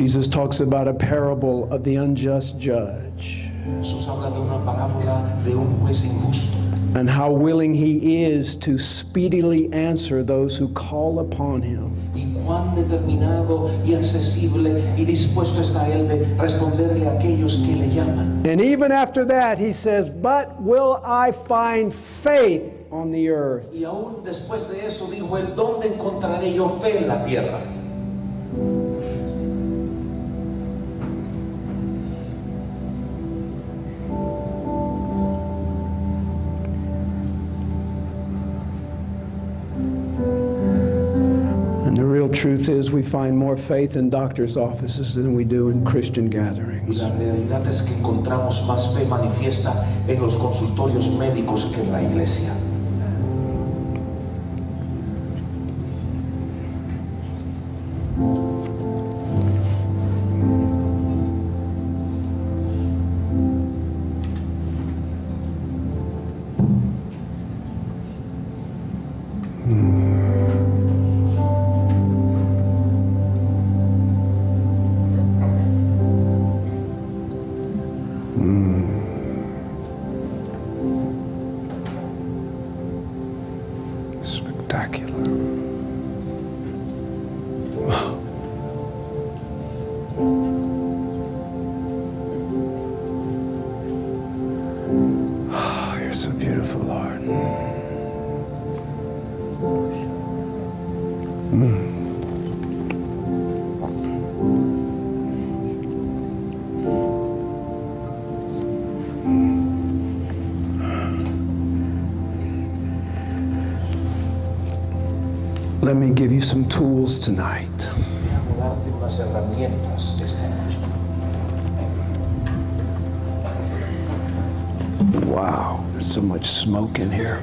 Jesus talks about a parable of the unjust judge Jesús habla de una parábola de un juez injusto and how willing he is to speedily answer those who call upon him. cuán determinado y accesible y dispuesto está él de responderle a aquellos que le llaman. And even after that, he says, But will I find faith on the earth? Y aún después de eso dijo ¿dónde encontraré yo fe en la tierra? Truth is, we find more faith in doctors' offices than we do in Christian gatherings. Some tools tonight. Wow, there's so much smoke in here.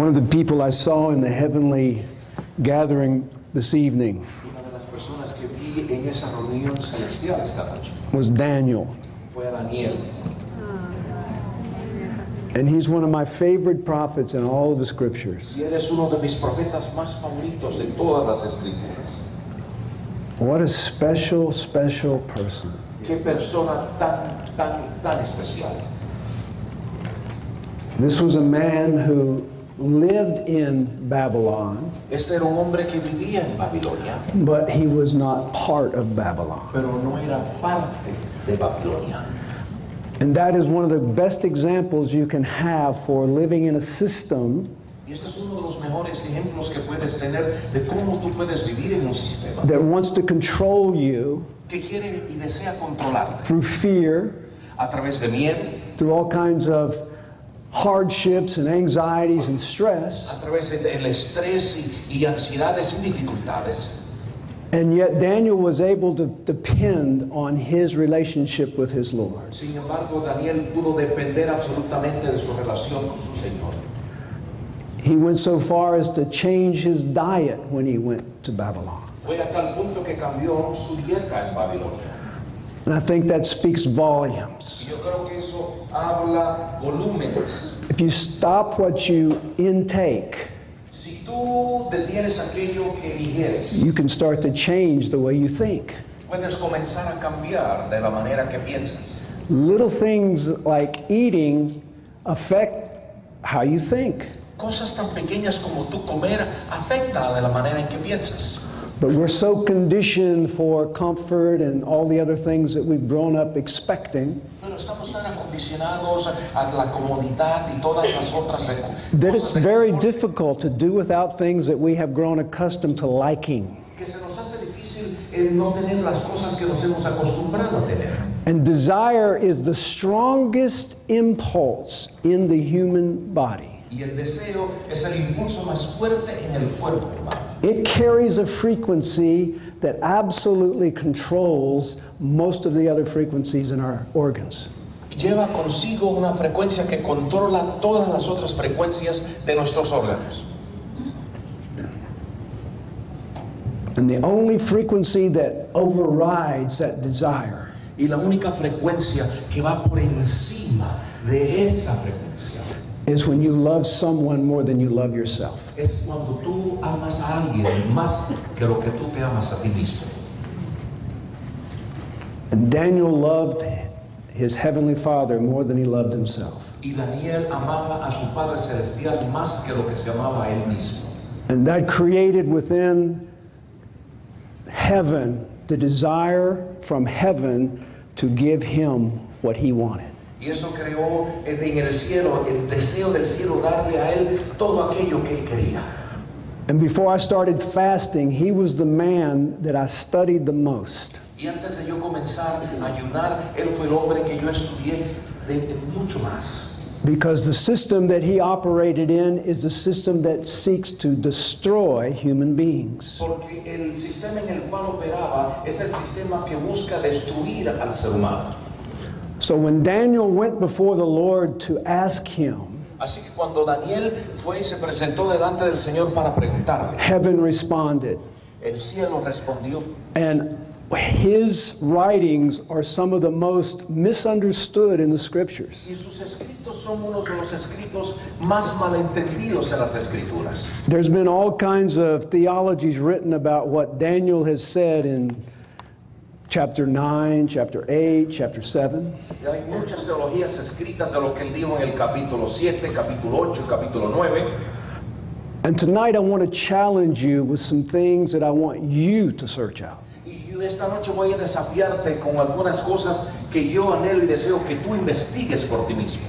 One of the people I saw in the heavenly gathering this evening Una de las personas que vi en esa reunión celestial esta noche was Daniel. fue a Daniel. And he's one of my favorite prophets in all of the scriptures. Y eres uno de mis profetas más favoritos de todas las escrituras. What a special, special person. This was a man who lived in Babylon, Este era un hombre que vivía en Babilonia, but he was not part of Babylon. pero no era parte de Babilonia. And that is one of the best examples you can have for living in a system Y este es uno de los mejores ejemplos que puedes tener de cómo tú puedes vivir en un sistema that wants to control you que quiere y desea controlarte through fear, a través de miedo, through all kinds of hardships and anxieties and stress. a través del estrés y, y ansiedades y dificultades. And yet Daniel was able to depend on his relationship with his Lord. Sin embargo, Daniel pudo depender absolutamente de su relación con su Señor. He went so far as to change his diet when he went to Babylon. Fue hasta el punto que cambió su dieta en Babilonia. And I think that speaks volumes. If you stop what you intake, Si digieres, you can start to change the way you think. Little things like eating affect how you think. Cosas tan pequeñas como tú comer afecta de la manera en que piensas. But we're so conditioned for comfort and all the other things that we've grown up expecting Pero estamos tan acondicionados a la comodidad y todas las otras that it's very difficult to do without things that we have grown accustomed to liking. que se nos hace difícil el no tener las cosas que nos hemos acostumbrado a tener. And desire is the strongest impulse in the human body. Y el deseo es el impulso más fuerte en el cuerpo humano. It carries a frequency that absolutely controls most of the other frequencies in our organs. Lleva consigo una frecuencia que controla todas las otras frecuencias de nuestros órganos. And the only frequency that overrides that desire Y la única frecuencia que va por encima de esa frecuencia is when you love someone more than you love yourself. es cuando tú amas a alguien más de lo que tú te amas a ti mismo. And Daniel loved his heavenly father more than he loved himself. Y Daniel amaba a su Padre Celestial más que lo que se amaba a él mismo. And that created within heaven the desire from heaven to give him what he wanted. Y eso creó en el cielo el deseo del cielo darle a él todo aquello que él quería. And before I started fasting, he was the man that I studied the most. Y antes de yo comenzar a ayunar, él fue el hombre que yo estudié de, de mucho más. Because the system that he operated in is the system that seeks to destroy human beings. Porque el sistema en el cual operaba es el sistema que busca destruir al ser humano. So when Daniel went before the Lord to ask him, Así que cuando Daniel fue y se presentó delante del Señor para preguntarle, heaven responded. el cielo respondió. And his writings are some of the most misunderstood in the scriptures. Y sus escritos son unos de los escritos más malentendidos en las escrituras. There's been all kinds of theologies written about what Daniel has said in chapter 9, chapter 8, chapter 7. Y hay muchas teologías escritas de lo que él dijo en el capítulo 7, capítulo 8 capítulo 9. And tonight I want to challenge you with some things that I want you to search out. Y esta noche voy a desafiarte con algunas cosas que yo anhelo y deseo que tú investigues por ti mismo.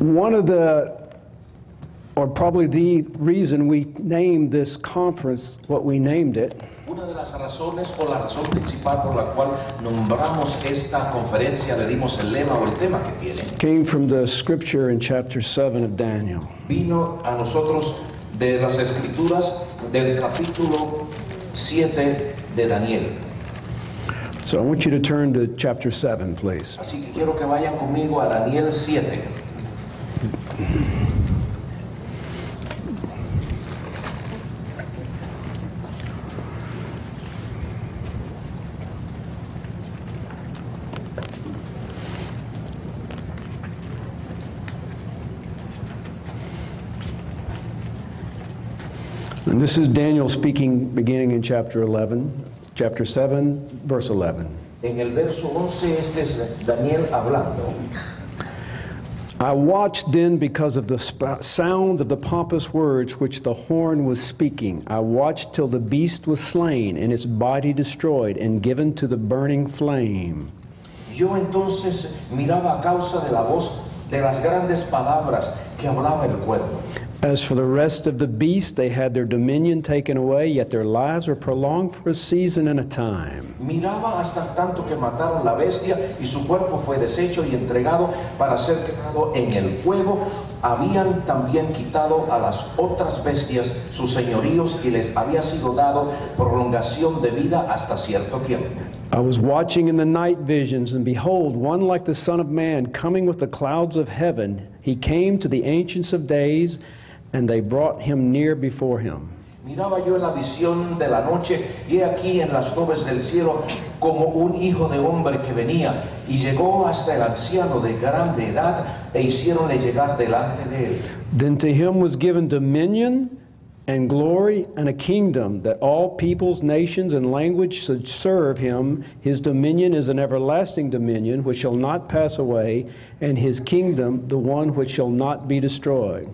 One of the, or probably the reason we named this conference what we named it, Una de las razones o la razón principal por la cual nombramos esta conferencia, le dimos el lema o el tema que tiene, came from the scripture in chapter 7 of Daniel. vino a nosotros de las escrituras del capítulo 7 de Daniel. So I want you to turn to chapter 7, please. Así que quiero que vayan conmigo a Daniel 7. This is Daniel speaking beginning in chapter 11, chapter 7, verse 11. En el verso 11 este es Daniel hablando. I watched then because of the sound of the pompous words which the horn was speaking. I watched till the beast was slain and its body destroyed and given to the burning flame. Yo entonces miraba a causa de la voz de las grandes palabras que hablaba el cuervo. As for the rest of the beasts, they had their dominion taken away, yet their lives were prolonged for a season and a time. Miraba hasta tanto que mataron la bestia y su cuerpo fue deshecho y entregado para ser quemado en el fuego. Habían también quitado a las otras bestias sus señoríos y les había sido dado prolongación de vida hasta cierto tiempo. I was watching in the night visions, and behold, one like the Son of Man coming with the clouds of heaven. He came to the Ancients of Days, and they brought him near before him. Miraba yo en la visión de la noche y aquí en las nubes del cielo como un hijo de hombre que venía y llegó hasta el anciano de grande edad e hicieronle llegar delante de él. Then to him was given dominion and glory and a kingdom that all peoples, nations, and language should serve him. His dominion is an everlasting dominion which shall not pass away, and his kingdom the one which shall not be destroyed.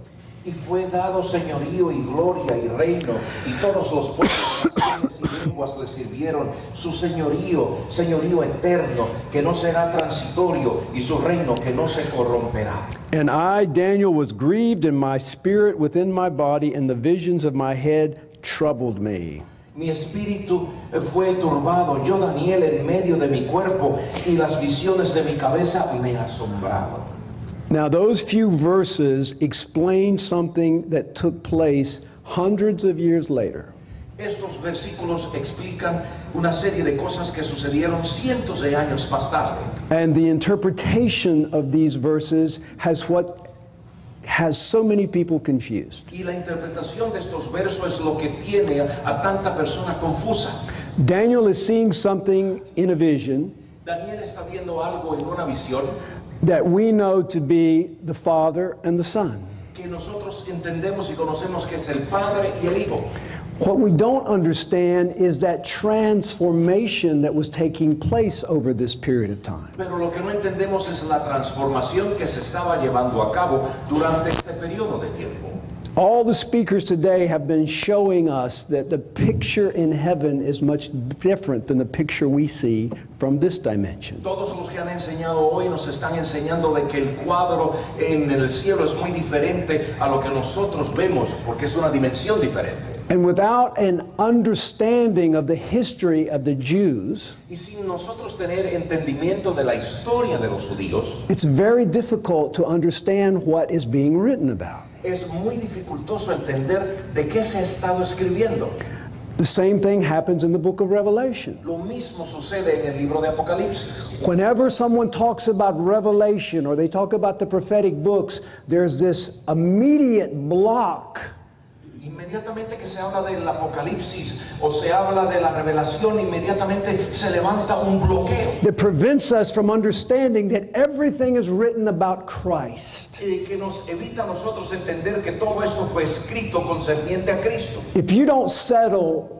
Y fue dado señorío y gloria y reino, y todos los pueblos, naciones y lenguas le sirvieron. Su señorío, señorío eterno, que no será transitorio, y su reino que no se corromperá. And I, Daniel, was grieved in my spirit within my body, and the visions of my head troubled me. Mi espíritu fue turbado, yo Daniel en medio de mi cuerpo y las visiones de mi cabeza me asombraron. Now, those few verses explain something that took place hundreds of years later. Estos versículos explican una serie de cosas que sucedieron cientos de años más tarde. And the interpretation of these verses has what has so many people confused. Y la interpretación de estos versos es lo que tiene a tanta persona confusa. Daniel is seeing something in a vision Daniel está viendo algo en una visión that we know to be the Father and the Son. que nosotros entendemos y conocemos que es el Padre y el Hijo. What we don't understand is that transformation that was taking place over this period of time. Pero lo que no es All the speakers today have been showing us that the picture in heaven is much different than the picture we see from this dimension. Todos los que han enseñado hoy nos están enseñando de que el cuadro en el cielo es muy diferente a lo que nosotros vemos, porque es una dimensión diferente. And without an understanding of the history of the Jews, Y sin nosotros tener entendimiento de la historia de los judíos, it's very difficult to understand what is being written about. Es muy dificultoso entender de qué se ha estado escribiendo. The same thing happens in the book of Revelation. Lo mismo sucede en el libro de Apocalipsis. Whenever someone talks about Revelation or they talk about the prophetic books, there's this immediate block Inmediatamente que se habla del Apocalipsis o se habla de la revelación, inmediatamente se levanta un bloqueo that prevents us from understanding that everything is written about Christ. y que nos evita a nosotros entender que todo esto fue escrito concerniente a Cristo. If you don't settle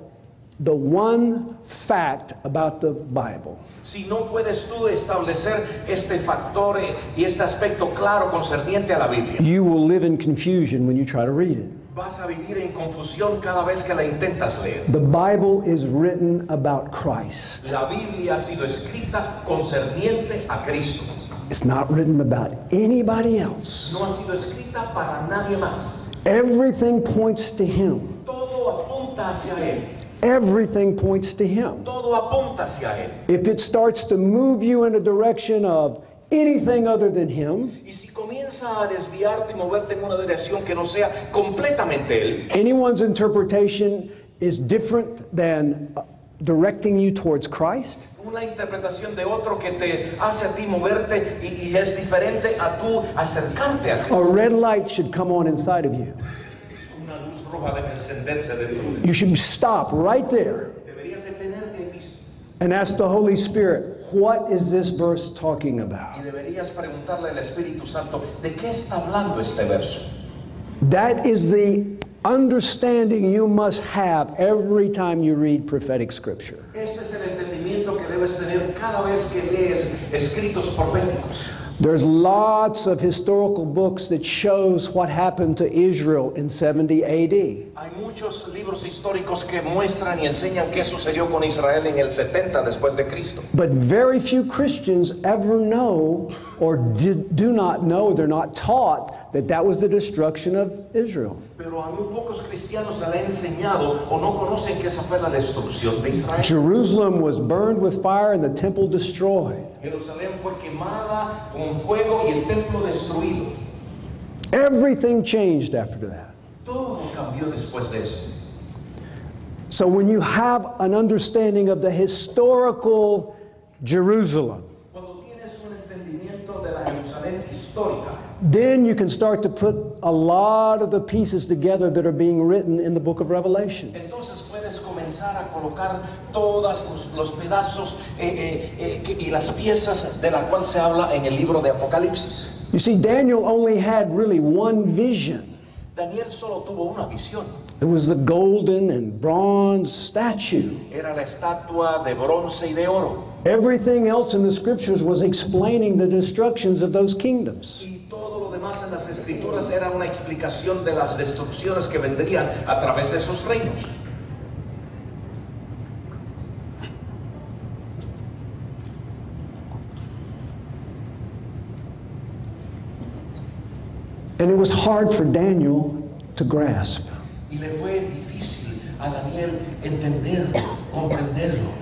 the one fact about the Bible, Si no puedes tú establecer este factor y este aspecto claro concerniente a la Biblia, you will live in confusion when you try to read it. Vas a vivir en confusión cada vez que la intentas leer. The Bible is written about Christ. La Biblia ha sido escrita concerniente a Cristo. It's not written about anybody else. No ha sido escrita para nadie más. Everything points to Him. Todo apunta hacia Él. Everything points to Him. Todo apunta hacia Él. If it starts to move you in a direction of anything other than Him, Y si comienza a desviarte y moverte en una dirección que no sea completamente Él, anyone's interpretation is different than uh, directing you towards Christ, una interpretación de otro que te hace a ti moverte y, y es diferente a tú acercarte a Cristo. a red light should come on inside of you. Una luz roja debe encenderse de ti. You should stop right there Deberías detenerte en Cristo and ask the Holy Spirit, what is this verse talking y about? deberías preguntarle al Espíritu Santo de qué está hablando este verso. That is the understanding you must have every time you read prophetic scripture. Este es el entendimiento que debes tener cada vez que lees escritos proféticos. There's lots of historical books that shows what happened to Israel in 70 AD. Hay muchos libros históricos que muestran y enseñan qué sucedió con Israel en el 70 después de Cristo. But very few Christians ever know or did, do not know, they're not taught that that was the destruction of Israel. Pero a muy pocos cristianos se le ha enseñado o no conocen que esa fue la destrucción de Israel. Jerusalem was burned with fire and the temple destroyed. Jerusalén fue quemada con fuego y el templo destruido. Everything changed after that. Todo cambió después de eso. So when you have an understanding of the historical Jerusalem, Cuando tienes un entendimiento de la Jerusalén histórica, then you can start to put a lot of the pieces together that are being written in the book of Revelation. entonces puedes comenzar a colocar todos los, los pedazos eh, eh, eh, y las piezas de la cual se habla en el libro de Apocalipsis. You see, Daniel only had really one vision. Daniel solo tuvo una visión. It was the golden and bronze statue. Era la estatua de bronce y de oro. Everything else in the scriptures was explaining the destructions of those kingdoms. Y todo lo demás en las escrituras era una explicación de las destrucciones que vendrían a través de esos reinos. And it was hard for Daniel to grasp. Y le fue difícil a Daniel entenderlo, comprenderlo.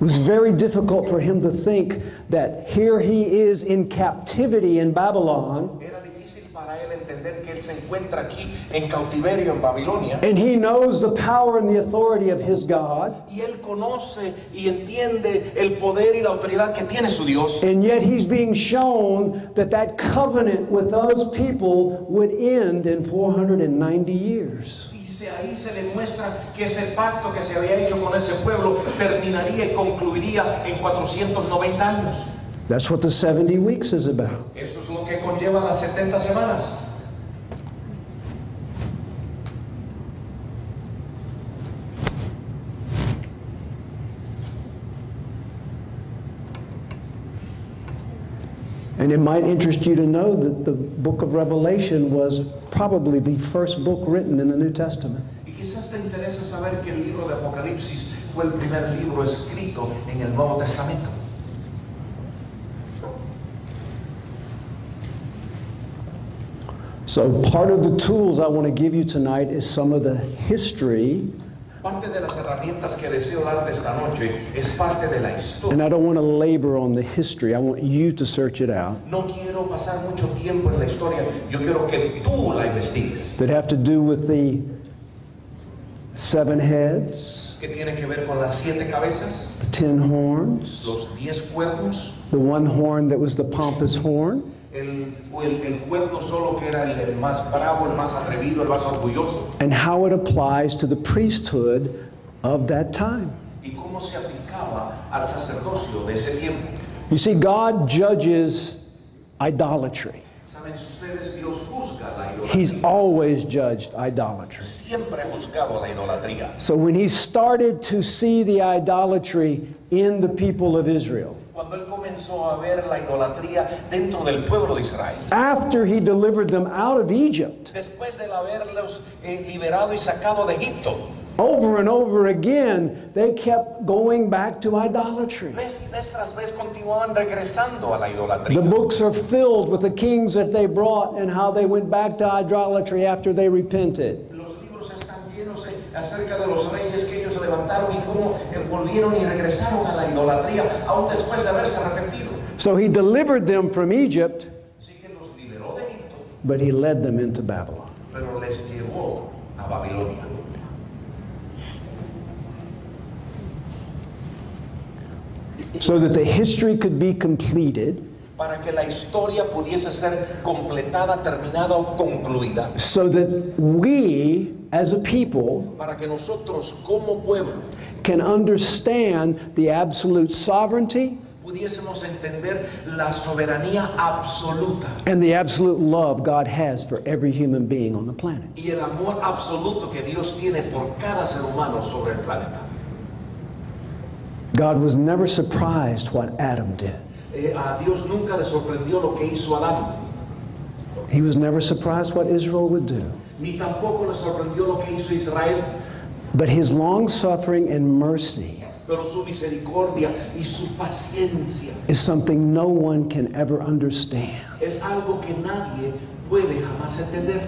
It was very difficult for him to think that here he is in captivity in Babylon, Era para él entender que él se encuentra aquí en cautiverio en Babilonia. and he knows the power and the authority of his God, Y él conoce y entiende el poder y la autoridad que tiene su Dios. and yet he's being shown that that covenant with those people would end in 490 years. Ahí se le muestra que ese pacto que se había hecho con ese pueblo terminaría y concluiría en 490 años. That's what the 70 weeks is about. Eso es lo que conlleva las 70 semanas. And it might interest you to know that the book of Revelation was probably the first book written in the New Testament. Y quizás te interesa saber que el libro de Apocalipsis fue el primer libro escrito en el Nuevo Testamento. So, part of the tools I want to give you tonight is some of the history, Parte de las herramientas que deseo darte esta noche es parte de la historia. and I don't want to labor on the history. I want you to search it out, No quiero pasar mucho tiempo en la historia, yo quiero que tú la investigues. that have to do with the seven heads, que tiene que ver con las siete cabezas, the ten horns, los diez cuernos, the one horn that was the pompous horn, el, el, el solo que era el, el más bravo, el más atrevido, el más orgulloso, and how it applies to the priesthood of that time. y cómo se aplicaba al sacerdocio de ese tiempo. You see, God judges idolatry. Saben ustedes, Dios juzga la idolatría. He's always judged idolatry. Siempre ha juzgado la idolatría. So when he started to see the idolatry in the people of Israel, Cuando él comenzó a ver la idolatría dentro del pueblo de Israel, after he delivered them out of Egypt, después de haberlos eh, liberado y sacado de Egipto, over and over again, they kept going back to idolatry. vez y vez tras vez continuaban regresando a la The books are filled with the kings that they brought and how they went back to idolatry after they repented. Acerca de los reyes que ellos levantaron y cómo volvieron y regresaron a la idolatría, aún después de haberse arrepentido. So he delivered them from Egypt, Así que los liberó de Egipto, but he led them into Babylon. pero les llevó a Babilonia. So that the history could be completed, Para que la historia pudiese ser completada, terminada o concluida. so that we as a people Para que nosotros como pueblo can understand the absolute sovereignty pudiésemos entender la soberanía absoluta and the absolute love God has for every human being on the planet. y el amor absoluto que Dios tiene por cada ser humano sobre el planeta. God was never surprised what Adam did. Eh, a Dios nunca le sorprendió lo que hizo Adán. He was never surprised what Israel would do. Ni tampoco le sorprendió lo que hizo Israel, But his long suffering and mercy pero su misericordia y su paciencia is something no one can ever understand. es algo que nadie puede jamás entender.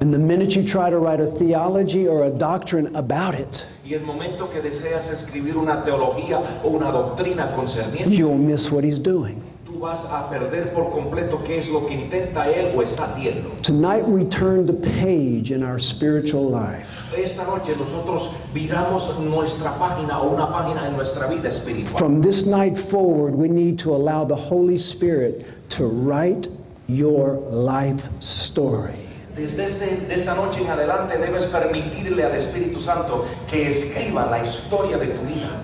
And the minute you try to write a theology or a doctrine about it, Y el momento que deseas escribir una teología o una doctrina concerniente, you'll miss what he's doing. Tú vas a perder por completo qué es lo que intenta él o está haciendo. Tonight we turn the page in our spiritual life Esta noche nosotros viramos nuestra página o una página en nuestra vida espiritual. From this night forward, we need to allow the Holy Spirit to write your life story. Desde este- de esta noche en adelante debes permitirle al Espíritu Santo que escriba la historia de tu vida.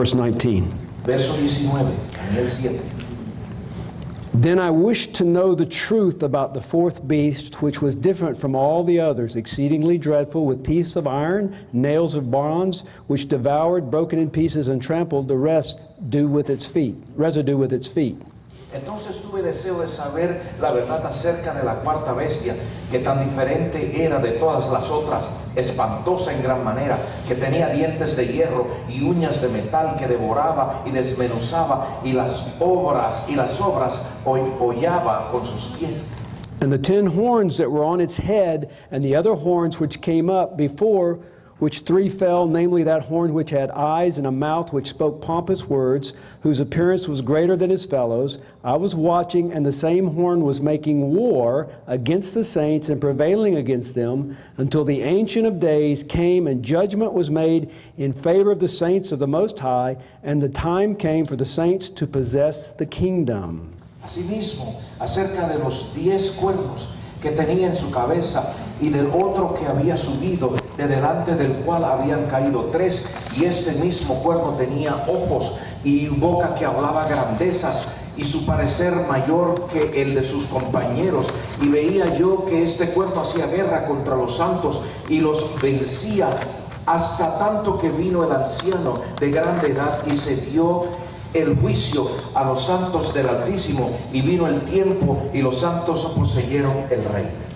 Verse 19. Verso 19, Daniel 7. Then I wished to know the truth about the fourth beast, which was different from all the others, exceedingly dreadful, with teeth of iron, nails of bronze, which devoured, broken in pieces, and trampled the rest do with its feet, residue with its feet. Entonces tuve deseo de saber la verdad acerca de la cuarta bestia, que tan diferente era de todas las otras, espantosa en gran manera, que tenía dientes de hierro y uñas de metal que devoraba y desmenuzaba y las obras y las obras hollaba con sus pies. And the ten horns that were on its head, and the other horns which came up before, which three fell, namely that horn which had eyes and a mouth which spoke pompous words, whose appearance was greater than his fellows. I was watching, and the same horn was making war against the saints and prevailing against them, until the Ancient of Days came and judgment was made in favor of the saints of the Most High, and the time came for the saints to possess the kingdom. Asimismo, acerca de los diez cuernos que tenía en su cabeza y del otro que había subido, de delante del cual habían caído tres, y este mismo cuerno tenía ojos y boca que hablaba grandezas y su parecer mayor que el de sus compañeros. Y veía yo que este cuerno hacía guerra contra los santos y los vencía hasta tanto que vino el anciano de grande edad y se dio el juicio a los santos del Altísimo y vino el tiempo y los santos poseyeron el reino.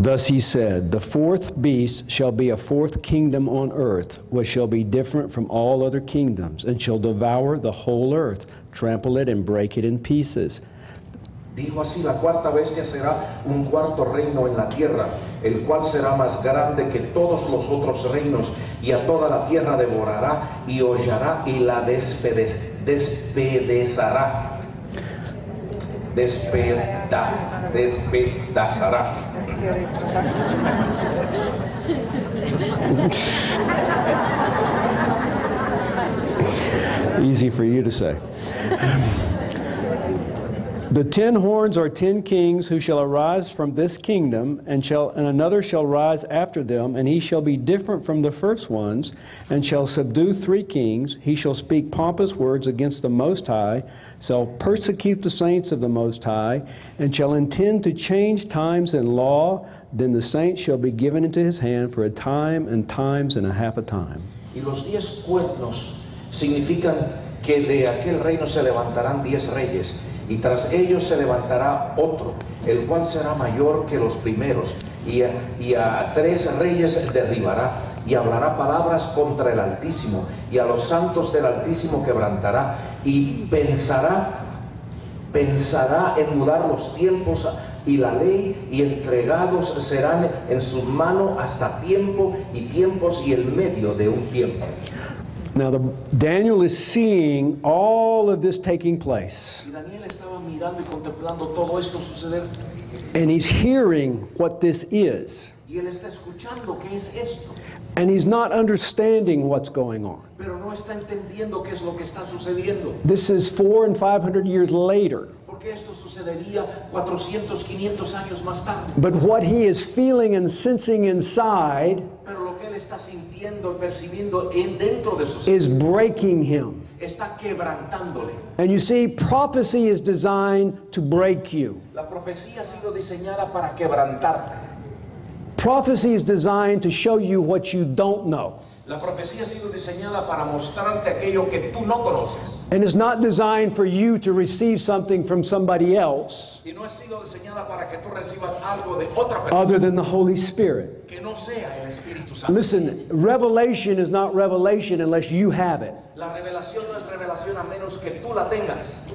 Thus he said, The fourth beast shall be a fourth kingdom on earth, which shall be different from all other kingdoms, and shall devour the whole earth, trample it, and break it in pieces. Dijo así, la cuarta bestia será un cuarto reino en la tierra, el cual será más grande que todos los otros reinos, y a toda la tierra devorará y hollará y la despedez- despedezará. Despeda, despedazará. Easy for you to say. The ten horns are ten kings who shall arise from this kingdom, and shall and another shall rise after them, and he shall be different from the first ones, and shall subdue three kings. He shall speak pompous words against the Most High, shall persecute the saints of the Most High, and shall intend to change times and law. Then the saints shall be given into his hand for a time and times and a half a time. Y los diez cuernos significan que de aquel reino se levantarán diez reyes, y tras ellos se levantará otro, el cual será mayor que los primeros, y a, tres reyes derribará, y hablará palabras contra el Altísimo, y a los santos del Altísimo quebrantará, y pensará pensará en mudar los tiempos y la ley y entregados serán en su mano hasta tiempo y tiempos y el medio de un tiempo. Now, the, Daniel is seeing all of this taking place, Y Daniel estaba mirando y contemplando todo esto suceder and he's hearing what this is, y él está escuchando qué es esto, and he's not understanding what's going on. pero no está entendiendo qué es lo que está sucediendo. This is four and five hundred years later. Esto sucedería 400, 500 años más tarde. But what he is feeling and sensing inside está sintiendo percibiendo en dentro de su is breaking him. está quebrantándole. And you see, prophecy is designed to break you. La profecía ha sido diseñada para quebrantarte. Prophecy is designed to show you what you don't know. La profecía ha sido diseñada para mostrarte aquello que tú no conoces. And is not designed for you to receive something from somebody else Y no ha sido diseñada para que tú recibas algo de otra persona other than the Holy Spirit. que no sea el Espíritu Santo. Listen, revelation is not revelation unless you have it. La revelación no es revelación a menos que tú la tengas.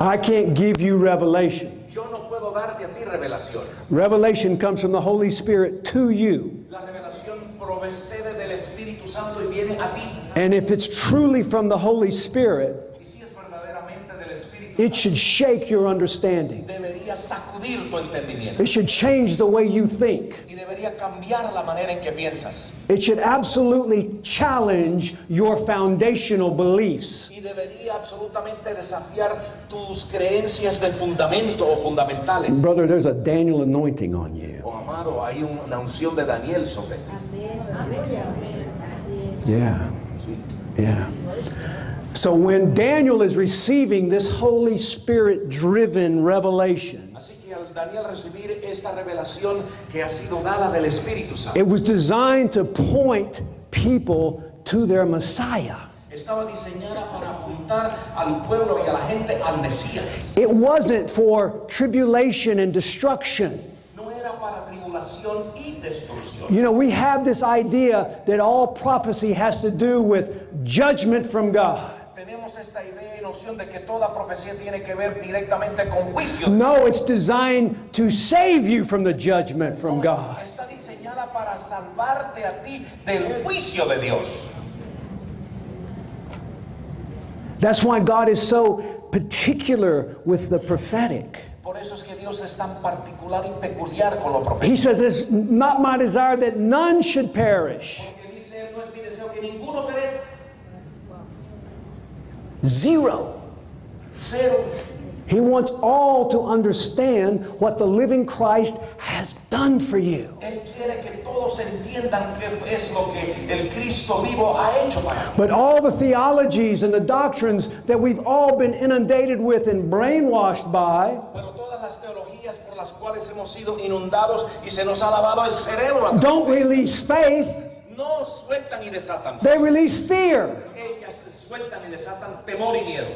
I can't give you revelation. Yo no puedo darte a ti revelación. Revelation comes from the Holy Spirit to you. La revelación And if it's truly from the Holy Spirit, Y si es verdaderamente del Espíritu, it should shake your understanding. Debería sacudir tu entendimiento It should change the way you think. y debería cambiar la manera en que piensas. It should absolutely challenge your foundational beliefs. Y debería absolutamente desafiar tus creencias de fundamento o fundamentales. Brother, there's a Daniel anointing on you. Oh, amado, hay una unción de Daniel sobre ti. Yeah. Sí. Yeah. So when Daniel is receiving this Holy Spirit driven revelation, Así que al Daniel recibir esta revelación que ha sido dada del Espíritu Santo, it was designed to point people to their Messiah. estaba diseñada para apuntar al pueblo y a la gente al Mesías. It wasn't for tribulation and destruction. No era para tribulación y destrucción. You know, we have this idea that all prophecy has to do with judgment from God. Tenemos esta idea y noción de que toda profecía tiene que ver directamente con juicio. No, it's designed to save you from the judgment from God. Está diseñada para salvarte a ti del juicio de Dios. That's why God is so particular with the prophetic. Por eso es que Dios es tan particular y peculiar con lo profético. He says, It's not my desire that none should perish. Porque dice, no es mi deseo que ninguno perezca. Zero. Cero. He wants all to understand what the living Christ has done for you. Él quiere que todos entiendan qué es lo que el Cristo vivo ha hecho. But all the theologies and the doctrines that we've all been inundated with and brainwashed by Pero todas las teologías por las cuales hemos sido inundados y se nos ha lavado el cerebro, a don't release faith, no sueltan y desatan. they release fear. Sueltan y desatan temor y miedo.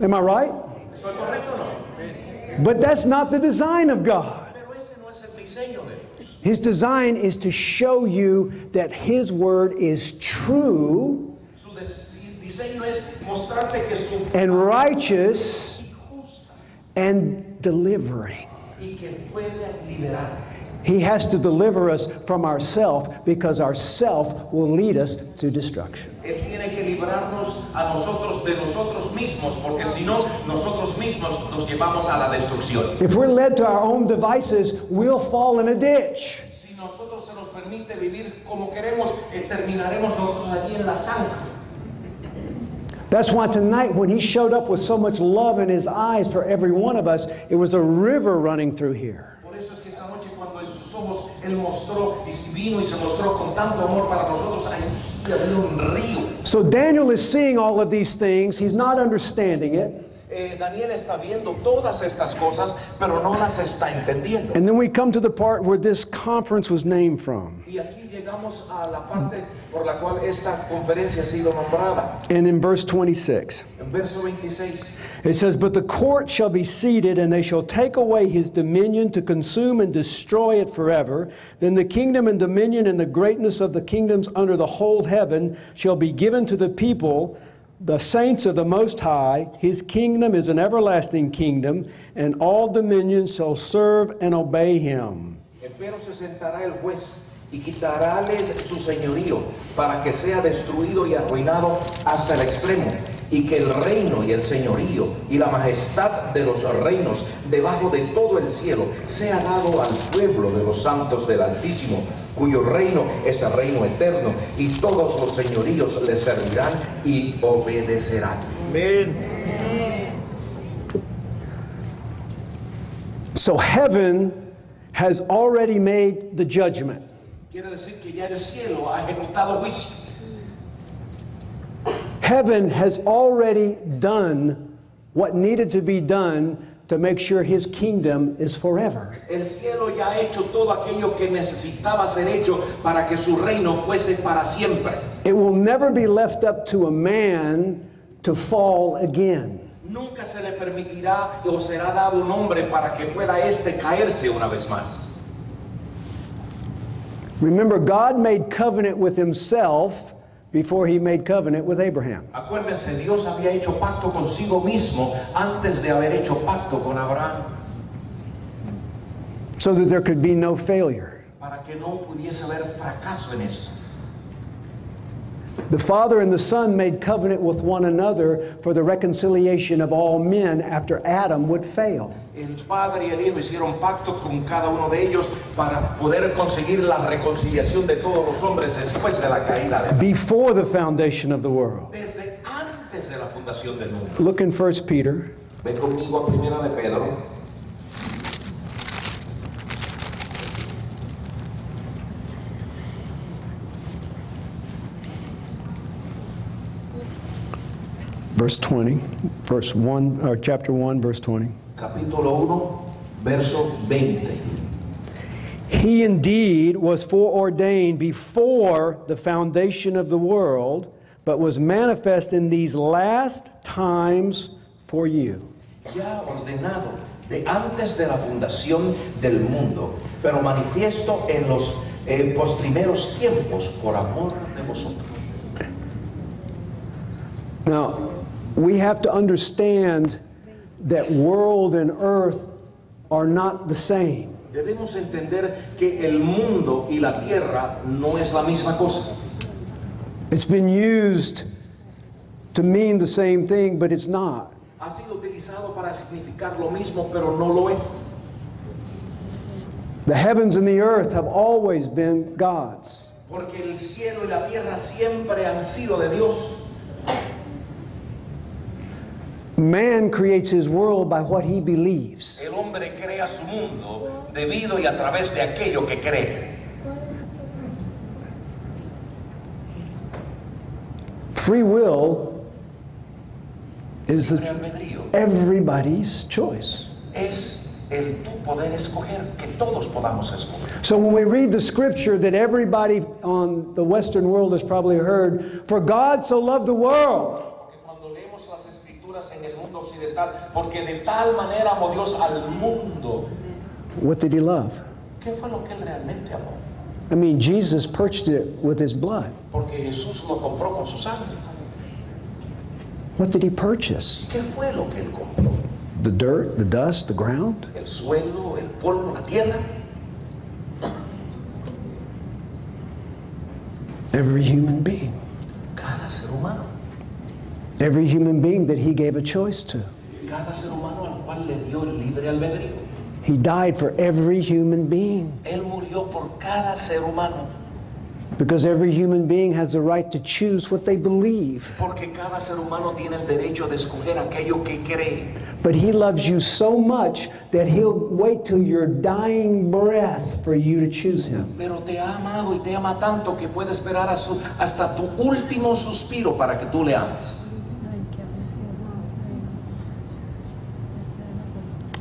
Am I right? ¿Estoy correcto o no? But that's not the design of God. Pero ese no es el diseño de Dios. His design is to show you that His word is true Su diseño es mostrarte que su and righteous and delivering. y que puede liberar. He has to deliver us from ourself because ourself will lead us to destruction. Él tiene que librarnos a nosotros de nosotros mismos, porque si no, nosotros mismos nos llevamos a la destrucción. If we're led to our own devices, we'll fall in a ditch. Si nosotros se nos permite vivir como queremos, eh, terminaremos nosotros allí en la zanja. That's why tonight, when He showed up with so much love in His eyes for every one of us, it was a river running through here. Por eso es que esta noche cuando en sus ojos Él mostró y si vino y se mostró con tanto amor para nosotros, ahí había un río. So Daniel is seeing all of these things, he's not understanding it. Eh, Daniel está viendo todas estas cosas, pero no las está entendiendo. And then we come to the part where this conference was named from. Y aquí llegamos a la parte por la cual esta conferencia ha sido nombrada. And in verse 26, En verso 26. it says, But the court shall be seated, and they shall take away his dominion to consume and destroy it forever. Then the kingdom and dominion and the greatness of the kingdoms under the whole heaven shall be given to the people, the saints of the Most High. His kingdom is an everlasting kingdom, and all dominions shall serve and obey him. Empero se sentará el juez y quitaráles su señorío para que sea destruido y arruinado hasta el extremo y que el reino y el señorío y la majestad de los reinos debajo de todo el cielo sea dado al pueblo de los santos del Altísimo, cuyo reino es el reino eterno y todos los señoríos le servirán y obedecerán. So heaven has already made the judgment. Quiere decir que ya el cielo ha ejecutado juicio. Heaven has already done what needed to be done to make sure his kingdom is forever. El cielo ya ha hecho todo aquello que necesitaba ser hecho para que su reino fuese para siempre. It will never be left up to a man to fall again. Nunca se le permitirá o será dado un hombre para que pueda éste caerse una vez más. Remember, God made covenant with himself before he made covenant with Abraham. Acuérdense, Dios había hecho pacto consigo mismo antes de haber hecho pacto con Abraham, so that there could be no failure. para que no pudiese haber fracaso en. The Father and the Son made covenant with one another for the reconciliation of all men after Adam would fail. El Padre y el Hijo hicieron pacto con cada uno de ellos para poder conseguir la reconciliación de todos los hombres después de la caída de. Before the foundation of the world. Desde antes de la fundación del mundo. Look in 1 Peter Ve conmigo a Primera de Pedro. verse 20, verse 1, or chapter 1, verse 20. Capítulo 1, verso 20. He indeed was foreordained before the foundation of the world, but was manifest in these last times for you. ya ordenado de antes de la fundación del mundo, pero manifiesto en los eh, postrimeros tiempos por amor de vosotros. Now, we have to understand that world and earth are not the same. Debemos entender que el mundo y la tierra no es la misma cosa. It's been used to mean the same thing, but it's not. Ha sido utilizado para significar lo mismo, pero no lo es. The heavens and the earth have always been God's. Porque el cielo y la tierra siempre han sido de Dios. Man creates his world by what he believes. El hombre crea su mundo debido y a través de aquello que cree. Free will is the, everybody's choice. es el tú poder escoger, que todos podamos escoger. So when we read the scripture that everybody on the Western world has probably heard, for God so loved the world. Porque cuando leemos las escrituras en el mundo occidental, porque de tal manera amó Dios al mundo, What did he love? ¿qué fue lo que él realmente amó? I mean, Jesus purchased it with his blood. Porque Jesús lo compró con su sangre. What did he purchase? ¿Qué fue lo que él compró? The dirt, the dust, the ground? ¿El suelo, el polvo, la tierra? Every human being. Cada ser humano. Every human being that he gave a choice to. Cada ser humano al cual le dio libre albedrío. He died for every human being Él murió por cada ser humano. because every human being has the right to choose what they believe. Porque cada ser humano tiene el derecho de escoger aquello que cree. But he loves you so much that he'll wait till your dying breath for you to choose him. Pero te ha amado y te ama tanto que puede esperar a su- hasta tu último suspiro para que tú le ames.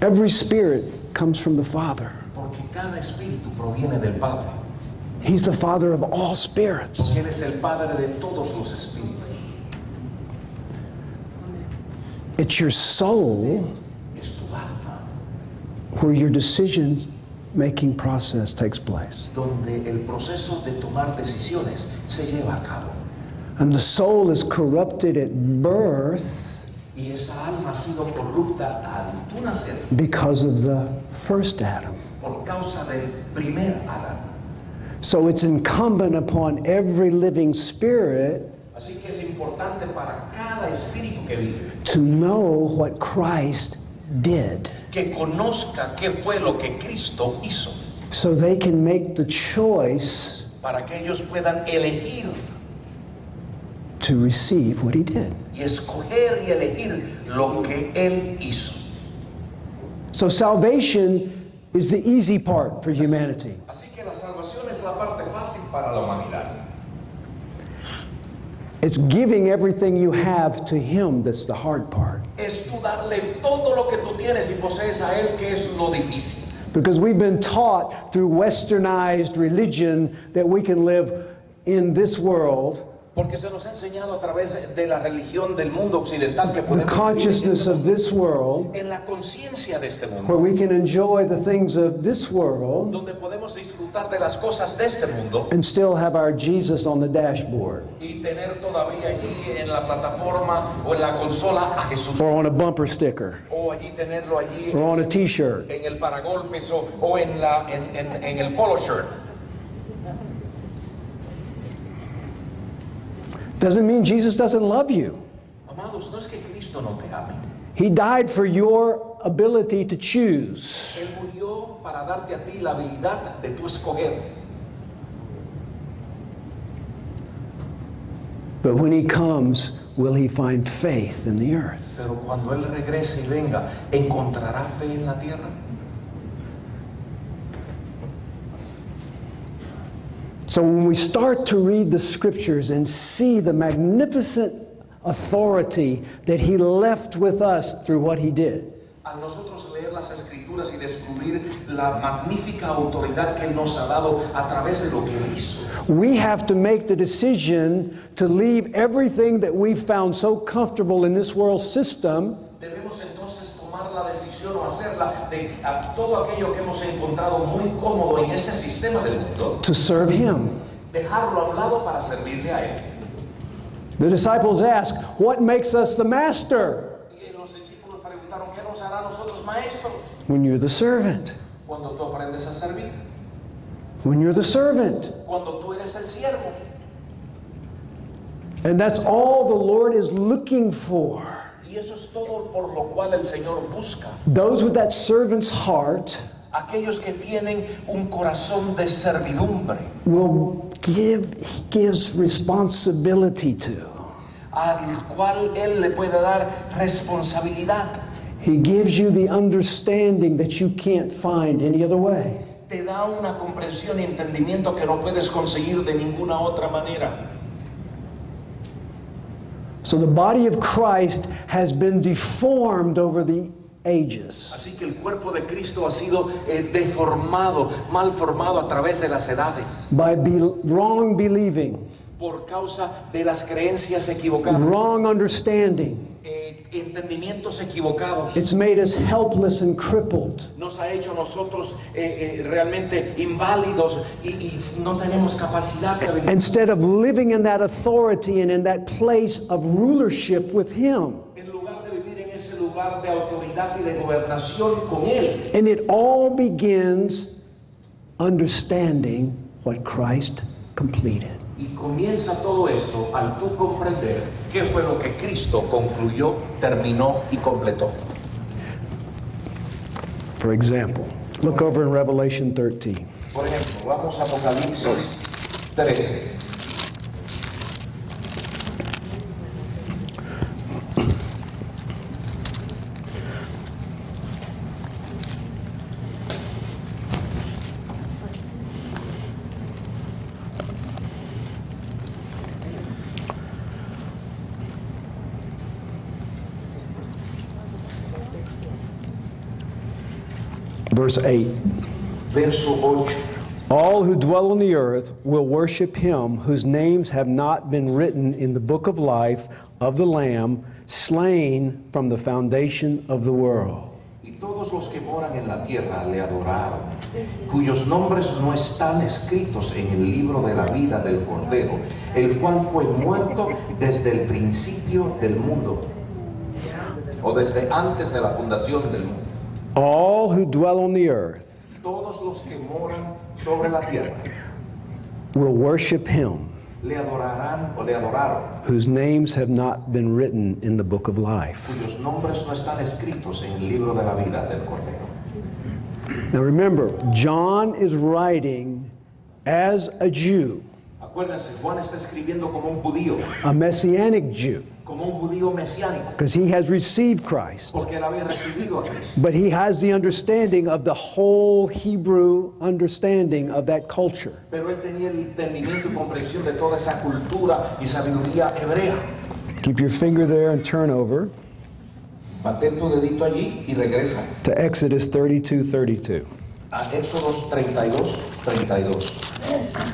Every spirit comes from the Father. Porque cada espíritu proviene del Padre. He's the Father of all spirits. Él es el Padre de todos los espíritus. It's your soul Es tu alma where your decision making process takes place. donde el proceso de tomar decisiones se lleva a cabo. And the soul is corrupted at birth Y esa alma ha sido corrupta al tú nacer because of the first Adam. por causa del primer Adán. So it's incumbent upon every living spirit Así que es importante para cada espíritu que vive to know what Christ did que conozca qué fue lo que Cristo hizo so they can make the choice para que ellos puedan elegir to receive what he did. y escoger y elegir lo que Él hizo. So salvation is the easy part for humanity. Así que la salvación es la parte fácil para la humanidad. It's giving everything you have to him that's the hard part. Es tú darle todo lo que tú tienes y posees a Él, que es lo difícil. Because we've been taught through westernized religion that we can live in this world, Porque se nos ha enseñado a través de la religión del mundo occidental que the podemos consciousness of this world, en la conciencia de este mundo, where we can enjoy the things of this world donde podemos disfrutar de las cosas de este mundo and still have our Jesus on the dashboard y tener todavía allí en la plataforma o en la consola a Jesús. or on a bumper sticker O allí tenerlo allí or on a t shirt. en el paragolpes o, o en, la, en, en- en el polo shirt. Doesn't mean Jesus doesn't love you. Amados, no es que Cristo no te ame. He died for your ability to choose. Él murió para darte a ti la habilidad de tu escoger. But when he comes, will he find faith in the earth? Pero cuando Él regrese y venga, ¿encontrará fe en la tierra? So when we start to read the scriptures and see the magnificent authority that He left with us through what He did. Al nosotros leer las escrituras y descubrir la magnífica autoridad que nos ha dado a través de lo que hizo, We have to make the decision to leave everything that we've found so comfortable in this world system tomar la decisión o hacerla de a todo aquello que hemos encontrado muy cómodo en este sistema del mundo, to serve Him. dejarlo a un lado para servirle a Él. The disciples ask, What makes us the master? Y los discípulos preguntaron, ¿qué nos hará nosotros maestros? When you're the servant. Cuando tú aprendes a servir, When you're the servant. cuando tú eres el siervo. And that's all the Lord is looking for. Y eso es todo por lo cual el Señor busca. Those with that servant's heart Aquellos que tienen un corazón de servidumbre, will give, He gives responsibility to. al cual Él le puede dar responsabilidad. He gives you the understanding that you can't find any other way. Te da una comprensión y entendimiento que no puedes conseguir de ninguna otra manera. So the body of Christ has been deformed over the ages. Así que el cuerpo de Cristo ha sido eh, deformado, mal formado a través de las edades, by be, wrong believing, por causa de las creencias equivocadas, wrong understanding. Entendimientos equivocados. It's made us helpless and crippled. Nos ha hecho nosotros eh, eh, realmente inválidos y, y no tenemos capacidad de. Instead of living in that authority and in that place of rulership with Him. En lugar de vivir en ese lugar de autoridad y de gobernación con Él. And it all begins understanding what Christ completed. Y comienza todo eso al tú comprender qué fue lo que Cristo concluyó, terminó y completó. For example, look over in Revelation 13. Por ejemplo, vamos a Apocalipsis 13. Verse 8 Verso 8. All who dwell on the earth will worship him whose names have not been written in the book of life of the Lamb, slain from the foundation of the world. Y todos los que moran en la tierra le adoraron, cuyos nombres no están escritos en el libro de la vida del Cordero, el cual fue muerto desde el principio del mundo, o desde antes de la fundación del mundo. All who dwell on the earth Todos los que moran sobre la tierra will worship him le adorarán o le adoraron, whose names have not been written in the book of life. cuyos nombres no están escritos en el libro de la vida del Cordero. Now remember, John is writing as a Jew, Acuérdense, Juan está escribiendo como un judío, a messianic Jew, como un judío mesiánico, because he has received Christ. porque él había recibido a Cristo. But he has the understanding of the whole Hebrew understanding of that culture. Pero él tenía el entendimiento y comprensión de toda esa cultura y sabiduría hebrea. Keep your finger there and turn over Mantén tu dedito allí y regresa to Exodus 32 32. a Éxodos 32, 32.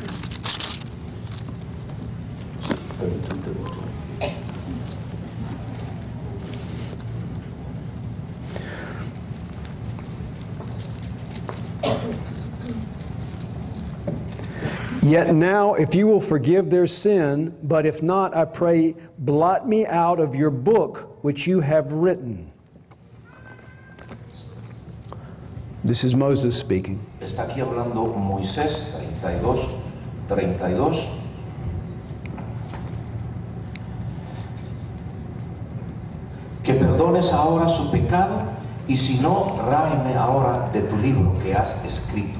Yet now, if you will forgive their sin, but if not, I pray, blot me out of your book which you have written. This is Moses speaking. Está aquí hablando Moisés 32, 32. Que perdones ahora su pecado y si no, ráeme ahora de tu libro que has escrito.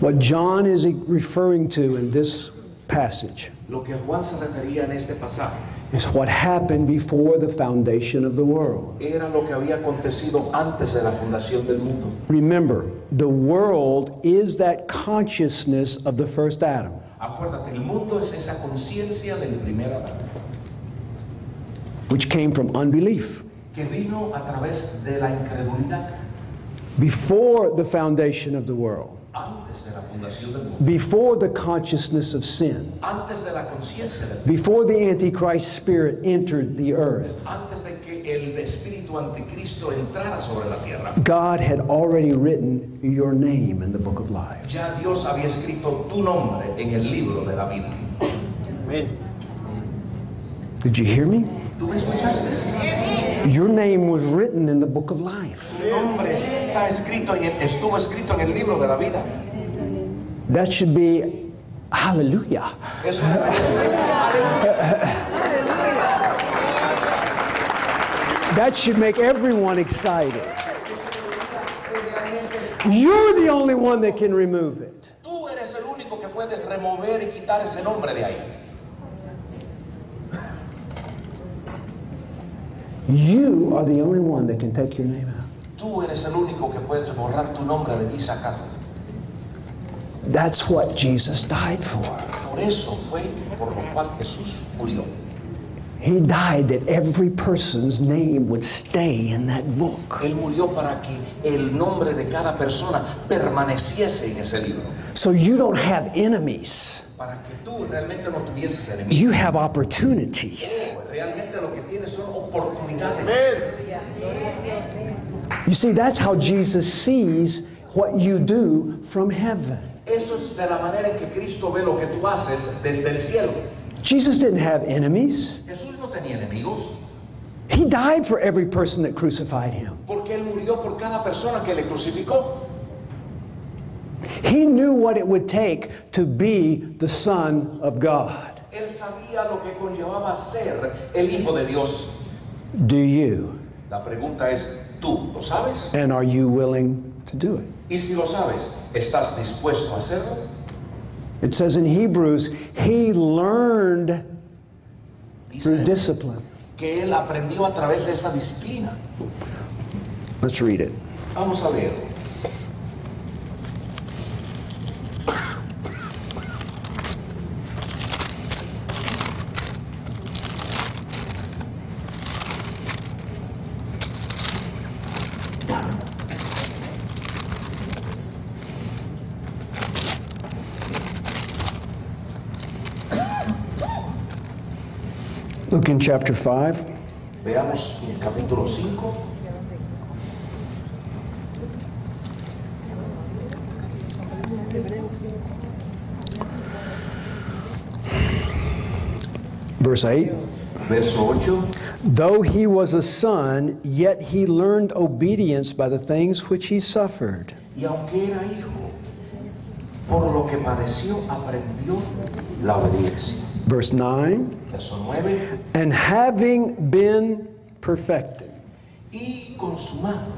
What John is referring to in this passage Lo que Juan se refería en este pasaje is what happened before the foundation of the world. era lo que había acontecido antes de la fundación del mundo. Remember, the world is that consciousness of the first Adam. Acuérdate, el mundo es esa conciencia del primer Adán. which came from unbelief. que vino a través de la incredulidad Before the foundation of the world, antes de la fundación del mundo, before the consciousness of sin, antes de la conciencia del mundo, before the Antichrist spirit entered the earth, antes de que el espíritu anticristo entrara sobre la tierra. God had already written your name in the book of life. Ya Dios había escrito tu nombre en el libro de la vida. Did you hear me? ¿Tú me escuchaste? Your name was written in the book of life. Tu nombre está escrito y estuvo escrito en el libro de la vida. That should be hallelujah. That should make everyone excited. You're the only one that can remove it. Tú eres el único que puedes remover y quitar ese nombre de ahí. You are the only one that can take your name out. Tú eres el único que puedes borrar tu nombre de allí sacarlo. That's what Jesus died for. Por eso fue por lo cual Jesús murió. He died that every person's name would stay in that book. Él murió para que el nombre de cada persona permaneciese en ese libro. So you don't have enemies. Para que tú realmente no tuvieses enemigos. You have opportunities. Oh, Realmente lo que tienes son oportunidades. You see, that's how Jesus sees what you do from heaven. Eso es de la manera en que Cristo ve lo que tú haces desde el cielo. Jesus didn't have enemies. Jesús no tenía enemigos He died for every person that crucified him. porque Él murió por cada persona que le crucificó. He knew what it would take to be the Son of God. Él sabía lo que conllevaba ser el Hijo de Dios. Do you? La pregunta es, ¿tú lo sabes? And are you willing to do it? Y si lo sabes, ¿estás dispuesto a hacerlo? It says in Hebrews, he learned through Dice discipline. que Él aprendió a través de esa disciplina. Let's read it. Vamos a ver. In chapter 5. Veamos el capítulo 5. Verse 8. Verso 8. Though he was a son, yet he learned obedience by the things which he suffered. Y aunque era hijo, por lo que padeció, aprendió la obediencia. Verse 9. Verso 9. And having been perfected, Y consumado,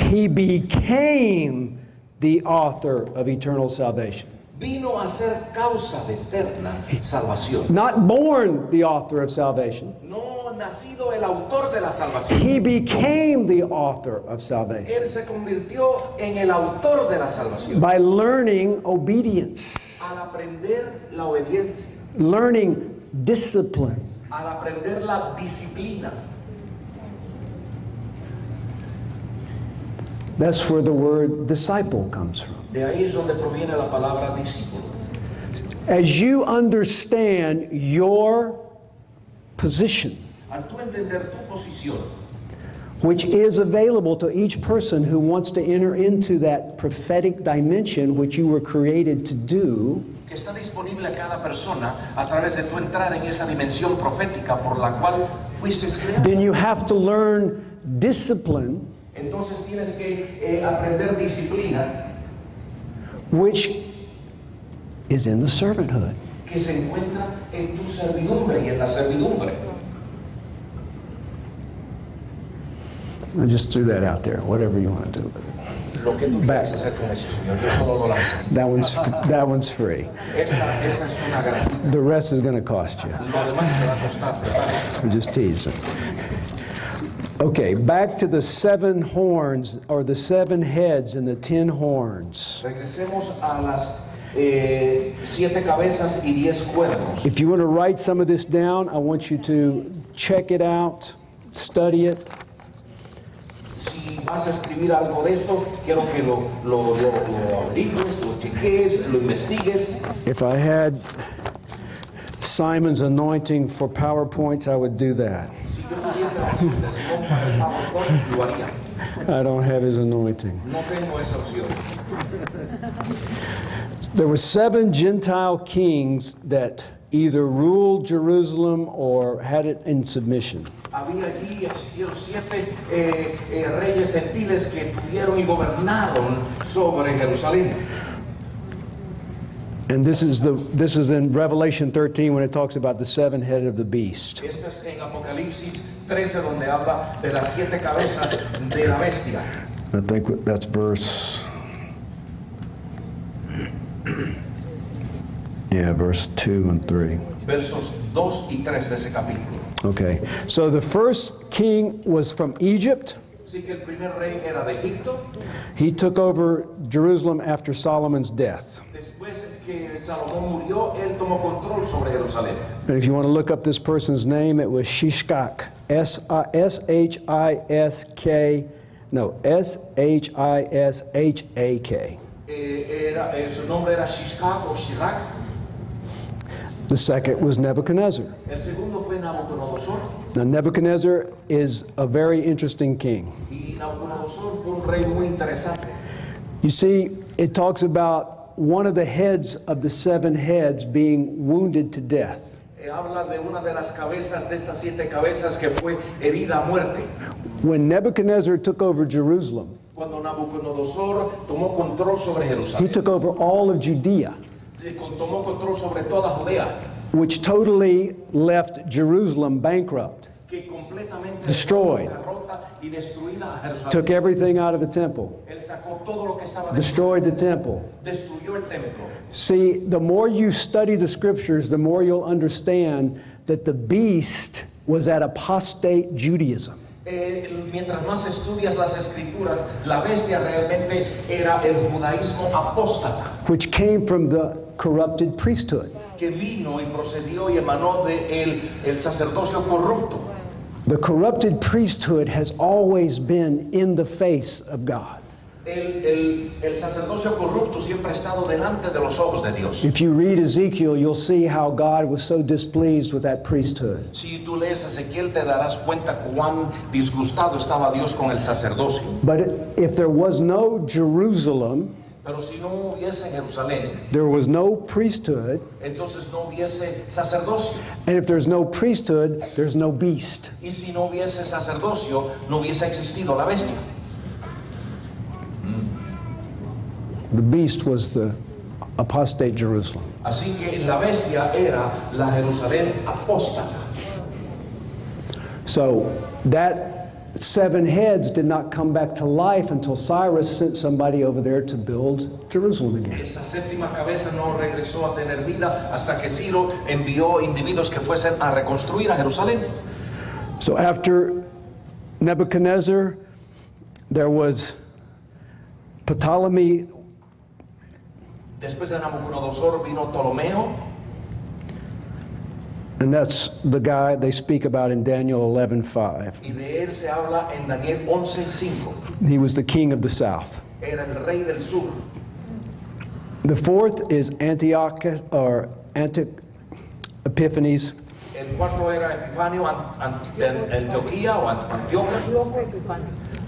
he became the author of eternal salvation. vino a ser causa de eterna salvación. Not born the author of salvation, No nacido el autor de la salvación. he became the author of salvation Él se convirtió en el autor de la salvación by learning obedience, al aprender la obediencia, learning discipline. al aprender la disciplina. That's where the word disciple comes from. De ahí es donde proviene la palabra discípulo. As you understand your position, Al tú entender tu posición, which is available to each person who wants to enter into that prophetic dimension which you were created to do, que está disponible a cada persona a través de tu entrar en esa dimensión profética por la cual fuiste creado. then you have to learn discipline, Entonces tienes que eh, aprender disciplina which is in the servanthood. que se encuentra en tu servidumbre y en la servidumbre. I just threw that out there, whatever you want to do with it. Lo que tú quieres hacer con eso, Señor, yo solo lo lanzo. That one's, that one's free. Esta, esta es una gratuita. The rest is going to cost you. Lo demás te va a costar, ¿verdad? I'm just teasing. Okay, back to the seven horns, or the seven heads and the ten horns. Regresemos a las eh, siete cabezas y diez cuernos. If you want to write some of this down, I want you to check it out, study it. Vas a escribir algo de esto, quiero que lo, lo, lo, lo averigües, lo cheques, lo investigues. If I had Simon's anointing for PowerPoints, I would do that. Si yo tuviese la opción de Simón para el PowerPoint, lo haría. I don't have his anointing. No tengo esa opción. There were seven Gentile kings that either ruled Jerusalem or had it in submission. Había allí, existieron siete eh, eh, reyes gentiles que tuvieron y gobernaron sobre Jerusalén. And this is the this is in Revelation 13 when it talks about the seven head of the beast. Esto es en Apocalipsis 13 donde habla de las siete cabezas de la bestia. I think that's verse Yeah, verse 2 and 3. Versos 2 y 3 de ese capítulo. Okay. So the first king was from Egypt. Así que el primer rey era de Egipto. He took over Jerusalem after Solomon's death. Después que Salomón murió, él tomó control sobre Jerusalén. And if you want to look up this person's name, it was Shishkak. S I- S H I S K. No, S H I S H A K. Eh, era, eh, su nombre era Shishak o Shirak. The second was Nebuchadnezzar. El segundo fue Nabucodonosor. Now, Nebuchadnezzar is a very interesting king. Y Nabucodonosor fue un rey muy interesante. You see, it talks about one of the heads of the seven heads being wounded to death. Eh, habla de una de las cabezas de estas siete cabezas que fue herida a muerte. When Nebuchadnezzar took over Jerusalem, Cuando Nabucodonosor tomó control sobre he took over all of Judea, tomó control sobre toda Judea, which totally left Jerusalem bankrupt, que completamente Destroyed. y destruida a Jerusalén. took everything out of the temple, Él sacó todo lo que estaba destroyed the temple. destruyó el templo. See, the more you study the scriptures, the more you'll understand that the beast was at apostate Judaism. Eh, mientras más estudias las escrituras, la bestia realmente era el judaísmo apóstata, which came from the corrupted priesthood. que vino y procedió y emanó de él el sacerdocio corrupto. The corrupted priesthood has always been in the face of God. El, el- el sacerdocio corrupto siempre ha estado delante de los ojos de Dios. If you read Ezekiel, you'll see how God was so displeased with that priesthood. Si tú lees Ezequiel te darás cuenta cuán disgustado estaba Dios con el sacerdocio. But if there was no Jerusalem, Pero si no hubiese Jerusalén, there was no priesthood, entonces no hubiese sacerdocio. and if there's no priesthood, there's no beast. Y si no hubiese sacerdocio, no hubiese existido la bestia. The beast was the apostate Jerusalem. Así que la bestia era la Jerusalén apóstata. So that seven heads did not come back to life until Cyrus sent somebody over there to build Jerusalem again. Esa séptima cabeza no regresó a tener vida hasta que Ciro envió individuos que fuesen a reconstruir a Jerusalén. So after Nebuchadnezzar, there was Ptolemy, Después de Nabucodonosor vino Ptolomeo, and that's the guy they speak about in Daniel 11:5. y de él se habla en Daniel 11:5. He was the king of the south. Era el rey del sur. The fourth is Antiochus or Anti- Epiphanes, El cuarto era Epifanio, An- An- Antioquía o An-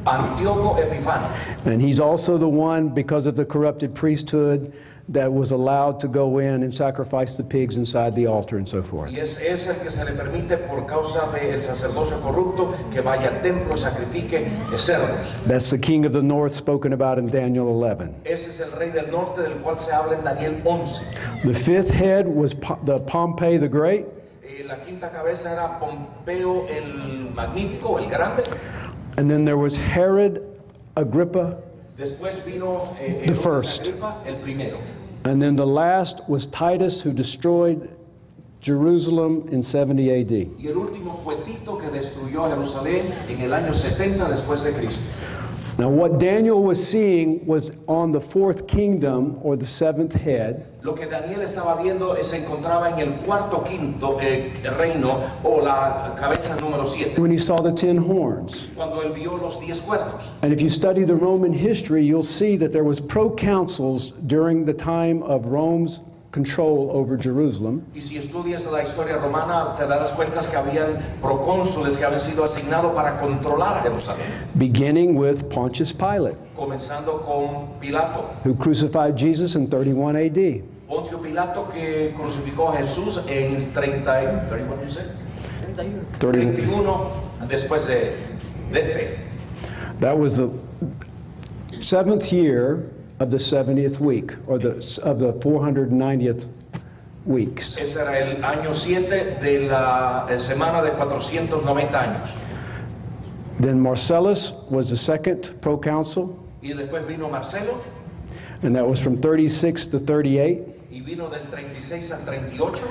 Antíoco. Epifano. and he's also the one because of the corrupted priesthood that was allowed to go in and sacrifice the pigs inside the altar and so forth. Y es, es el que se le permite por causa del sacerdocio corrupto que vaya al templo sacrifique cerdos. That's the king of the north spoken about in Daniel 11. Ese es el rey del norte del cual se habla en Daniel 11. The fifth head was Po- the Pompey the Great, Eh, la quinta cabeza era Pompeo el Magnífico, el Grande. And then there was Herod Agrippa, eh, The first. And then the last was Titus, who destroyed Jerusalem in 70 AD. Y el último fue Tito que destruyó Jerusalén en el año 70 después de Cristo. Now, what Daniel was seeing was on the fourth kingdom or the seventh head. Lo que Daniel estaba viendo se encontraba en el cuarto quinto eh, reino o la cabeza número siete, when he saw the ten horns. cuando él vio los diez cuernos. And if you study the Roman history, you'll see that there was proconsuls during the time of Rome's control over Jerusalem. Y si estudias la historia romana, te darás cuenta que habían procónsules que habían sido asignados para controlar Jerusalén, beginning with Pontius Pilate, comenzando con Pilato. who crucified Jesus in 31 AD. Poncio Pilato que crucificó a Jesús en 30, 31, you said? 30 31 después de, de ese. That was the seventh year of the 70th week, or the, of the 490th weeks. Ese era el año 7 de la eh, semana de 490 años. Then Marcellus was the second proconsul, Y después vino Marcelo and that was from 36 to 38. y vino del 36 al 38.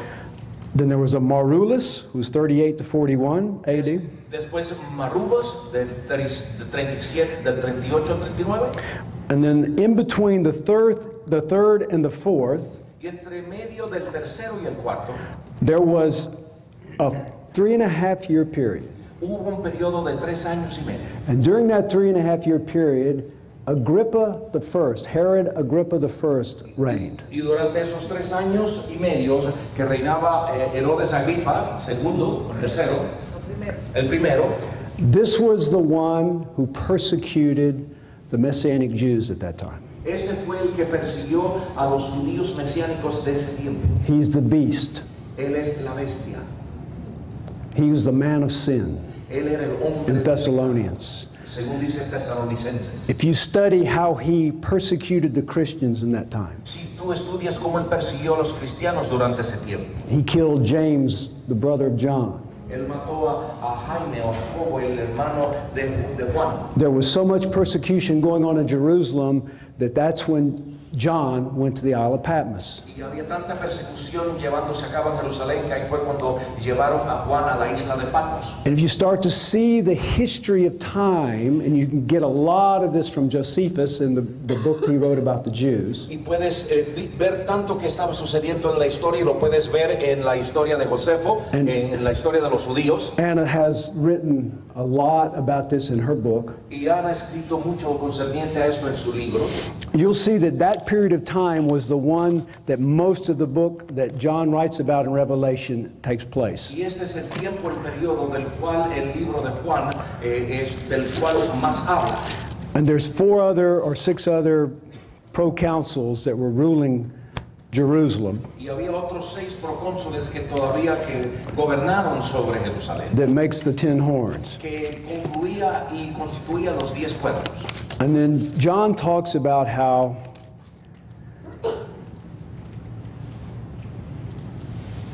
Then there was a Marullus, who was 38 to 41 AD. Después Marrubos del, tres- del 37, del 38 al 39. And then in between the third, the third and the fourth, Y entre medio del tercero y el cuarto there was a three and a half year period. hubo un periodo de tres años y medio. And during that three and a half year period, Agrippa the first, Herod Agrippa the first, reigned. Y durante esos tres años y que reinaba eh, Herodes Agripa, segundo, tercero, el primero, This was the one who persecuted the Messianic Jews at that time. este fue el que persiguió a los judíos mesiánicos de ese tiempo. He's the beast. Él es la bestia. He was the man of sin Él era el hombre, in Thessalonians. según dice Tesalonicenses. If you study how he persecuted the Christians in that time, Si tú estudias cómo él persiguió a los cristianos durante ese tiempo, he killed James, the brother of John. Él mató a, Jaime o Jacobo, el hermano de, de Juan. There was so much persecution going on in Jerusalem that that's when John went to the Isle of Patmos. Y había tanta persecución llevándose a cabo en Jerusalén que ahí fue cuando llevaron a Juan a la isla de Patmos. And if you start to see the history of time, and you can get a lot of this from Josephus in the, the book he wrote about the Jews, Y puedes eh, ver tanto que estaba sucediendo en la historia y lo puedes ver en la historia de Josefo, And- en la historia de los judíos. Ana has written a lot about this in her book. Y Ana ha escrito mucho concerniente a en su libro. You'll see that that period of time was the one that most of the book that John writes about in Revelation takes place. Y este es el tiempo, el periodo del cual el libro de Juan eh, es del cual más habla. And there's four other or six other proconsuls that were ruling Jerusalem Y había otros seis procónsules que todavía que gobernaron sobre Jerusalén, that makes the ten horns. que concluía y constituía los diez cuernos. And then John talks about how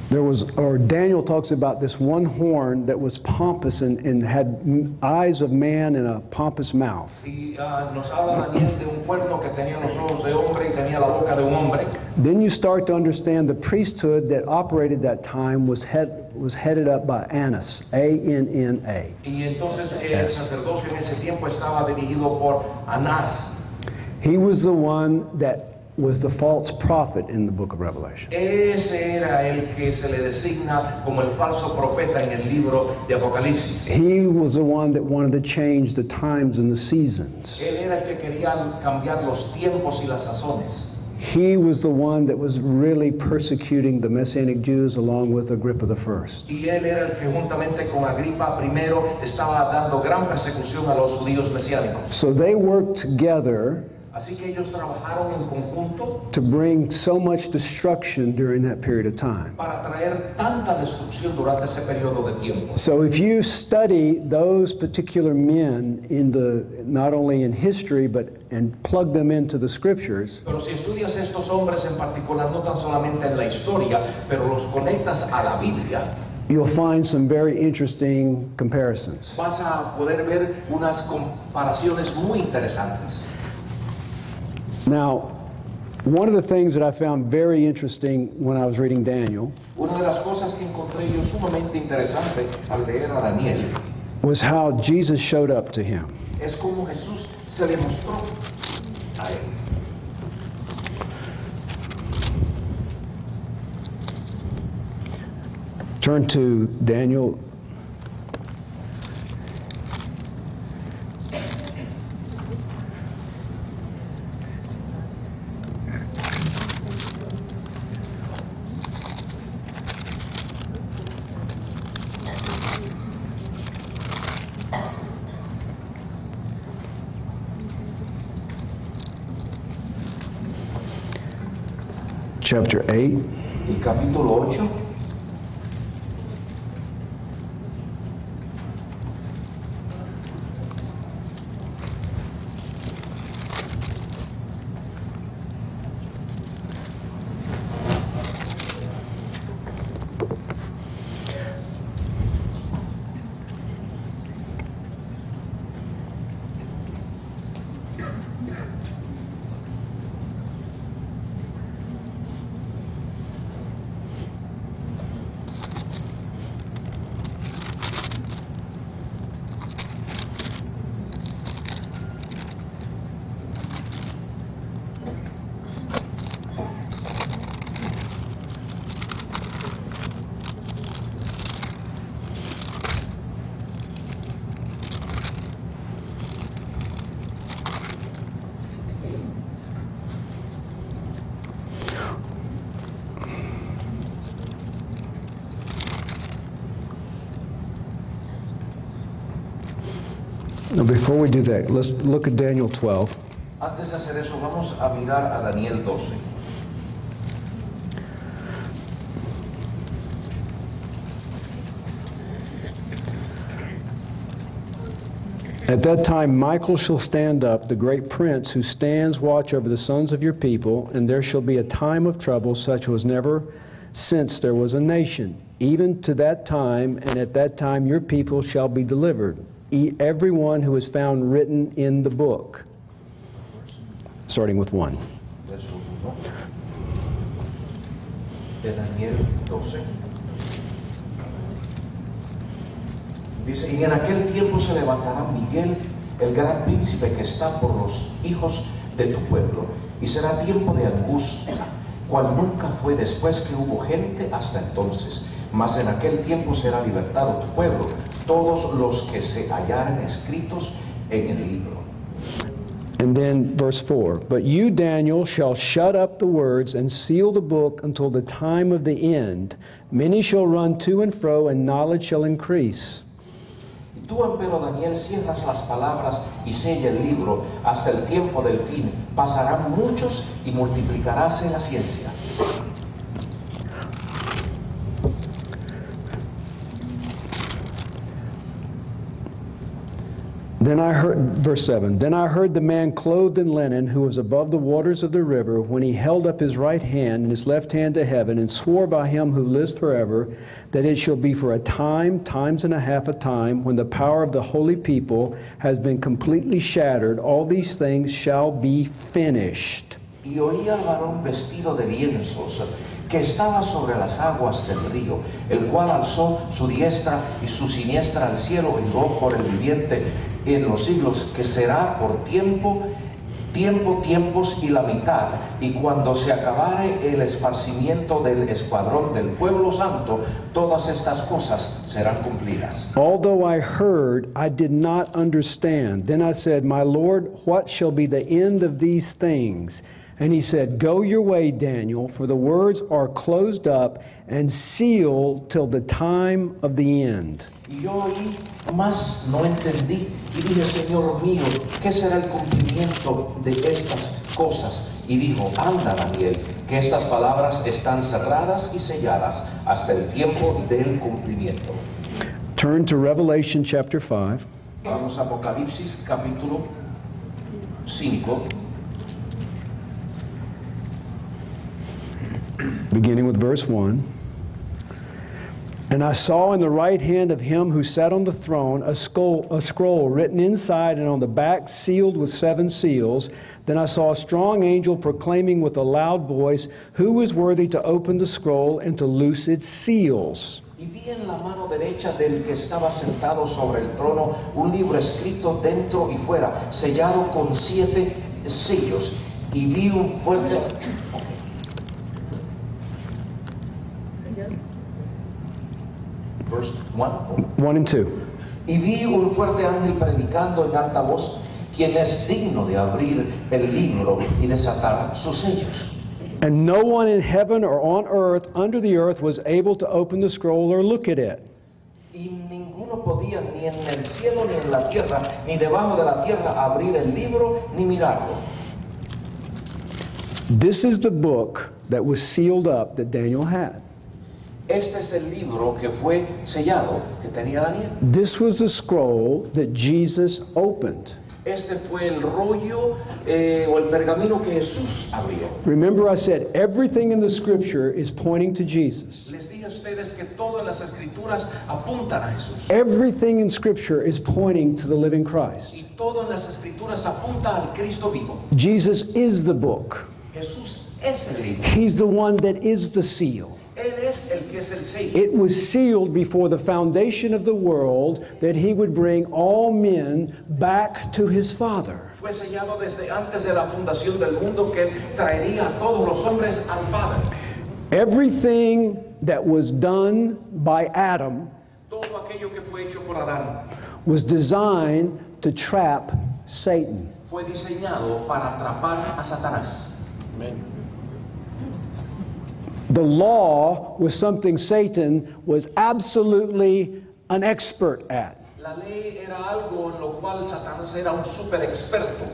there was, or Daniel talks about this one horn that was pompous and, and had eyes of man and a pompous mouth. Ah, nos habla Daniel de un cuerno que tenía los ojos de hombre y tenía la boca de un hombre. Then you start to understand the priesthood that operated that time was, head, was headed up by Annas, A N N A. Yes. sacerdocio en ese tiempo estaba dirigido por Anás. He was the one that was the false prophet in the book of Revelation. Ese era el que se le designa como el falso profeta en el libro de Apocalipsis. He was the one that wanted to change the times and the seasons. Él era el que quería cambiar los tiempos y las sazones. He was the one that was really persecuting the Messianic Jews along with Agrippa the First. Él era el que juntamente con Agripa I estaba dando gran persecución a los judíos mesiánicos. So they worked together Así que ellos trabajaron en conjunto to bring so much destruction during that period of time. para traer tanta destrucción durante ese periodo de tiempo. So if you study those particular men in the not only in history but and plug them into the scriptures, Pero si estudias estos hombres en particular, no tan solamente en la historia, pero los conectas a la Biblia, you'll find some very interesting comparisons. vas a poder ver unas comparaciones muy interesantes. Now, one of the things that I found very interesting when I was reading Daniel Una de las cosas que encontré yo sumamente interesante al leer a Daniel was how Jesus showed up to him. es cómo Jesús se le mostró a él. Turn to Daniel chapter 8. El capítulo 8. Now, before we do that, let's look at Daniel 12. Antes de hacer eso, vamos a mirar a Daniel 12. At that time, Michael shall stand up, the great prince who stands watch over the sons of your people, and there shall be a time of trouble such was never since there was a nation. Even to that time, and at that time your people shall be delivered, everyone who is found written in the book. Starting with 1. verso 1 de Daniel 12. Dice, y en aquel tiempo se levantará Miguel, el gran príncipe que está por los hijos de tu pueblo, y será tiempo de angustia, cual nunca fue después que hubo gente hasta entonces. Mas en aquel tiempo será libertado tu pueblo, todos los que se hallaren escritos en el libro. And then verse 4 But you, Daniel, shall shut up the words and seal the book until the time of the end. Many shall run to and fro, and knowledge shall increase. Tú, empero Daniel, cierras las palabras y sella el libro hasta el tiempo del fin. Pasarán muchos y multiplicaráse la ciencia. Then I heard, verse 7 Then I heard the man clothed in linen who was above the waters of the river when he held up his right hand and his left hand to heaven and swore by him who lives forever that it shall be for a time, times and a half a time, when the power of the holy people has been completely shattered. All these things shall be finished. Y al varón vestido de lienzos que estaba sobre las aguas del río, el cual alzó su diestra y su siniestra al cielo y por el viviente en los siglos que será por tiempo, tiempo, tiempos y la mitad. Y cuando se acabare el esparcimiento del escuadrón del pueblo santo, todas estas cosas serán cumplidas. Although I heard, I did not understand. Then I said, My Lord, what shall be the end of these things? And he said, Go your way, Daniel, for the words are closed up and sealed till the time of the end. Y yo oí, más no entendí. Y dije, Señor mío, ¿qué será el cumplimiento de estas cosas? Y dijo, anda Daniel, que estas palabras están cerradas y selladas hasta el tiempo del cumplimiento. Turn to Revelation chapter 5. Vamos a Apocalipsis capítulo 5, beginning with verse 1. And I saw in the right hand of him who sat on the throne a scroll, a scroll written inside and on the back sealed with seven seals. Then I saw a strong angel proclaiming with a loud voice, Who is worthy to open the scroll and to loose its seals? Y vi en la mano derecha del que estaba sentado sobre el trono un libro escrito dentro y fuera, sellado con siete sellos. Y vi un fuerte... ok. Verse one. 1 and 2. Y vi un fuerte ángel predicando en alta voz, quien es digno de abrir el libro y desatar sus sellos. And no one in heaven or on earth, under the earth, was able to open the scroll or look at it. Y ninguno podía ni en el cielo ni en la tierra, ni debajo de la tierra abrir el libro ni mirarlo. This is the book that was sealed up that Daniel had. Este es el libro que fue sellado que tenía Daniel. This was the scroll that Jesus opened. Este fue el rollo eh, o el pergamino que Jesús abrió. Remember, I said everything in the scripture is pointing to Jesus. Les dije a ustedes que todo en las escrituras apuntan a Jesús. Everything in scripture is pointing to the living Christ. Y todo en las escrituras apunta al Cristo vivo. Jesus is the book, Jesús es el libro. He's the one that is the seal. It was sealed before the foundation of the world that He would bring all men back to His Father. Fue sellado desde antes de la fundación del mundo que traería a todos los hombres al Padre. Everything that was done by Adam Todo aquello que fue hecho por Adán was designed to trap Satan. fue diseñado para atrapar a Satanás. The law was something Satan was absolutely an expert at. La ley era algo en lo cual Satanás era un super experto.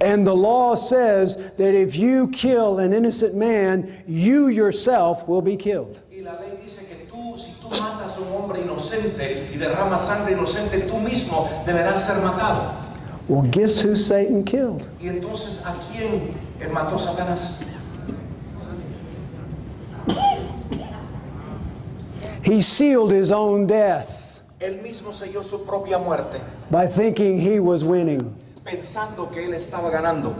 And the law says that if you kill an innocent man, you yourself will be killed. Y la ley dice que tú, si tú matas a un hombre inocente y derramas sangre inocente, tú mismo deberás ser matado. Well, guess who Satan killed? Y entonces, ¿a quién eh, mató Satanás? He sealed his own death Él mismo selló su propia muerte, by thinking he was winning. pensando que él estaba ganando.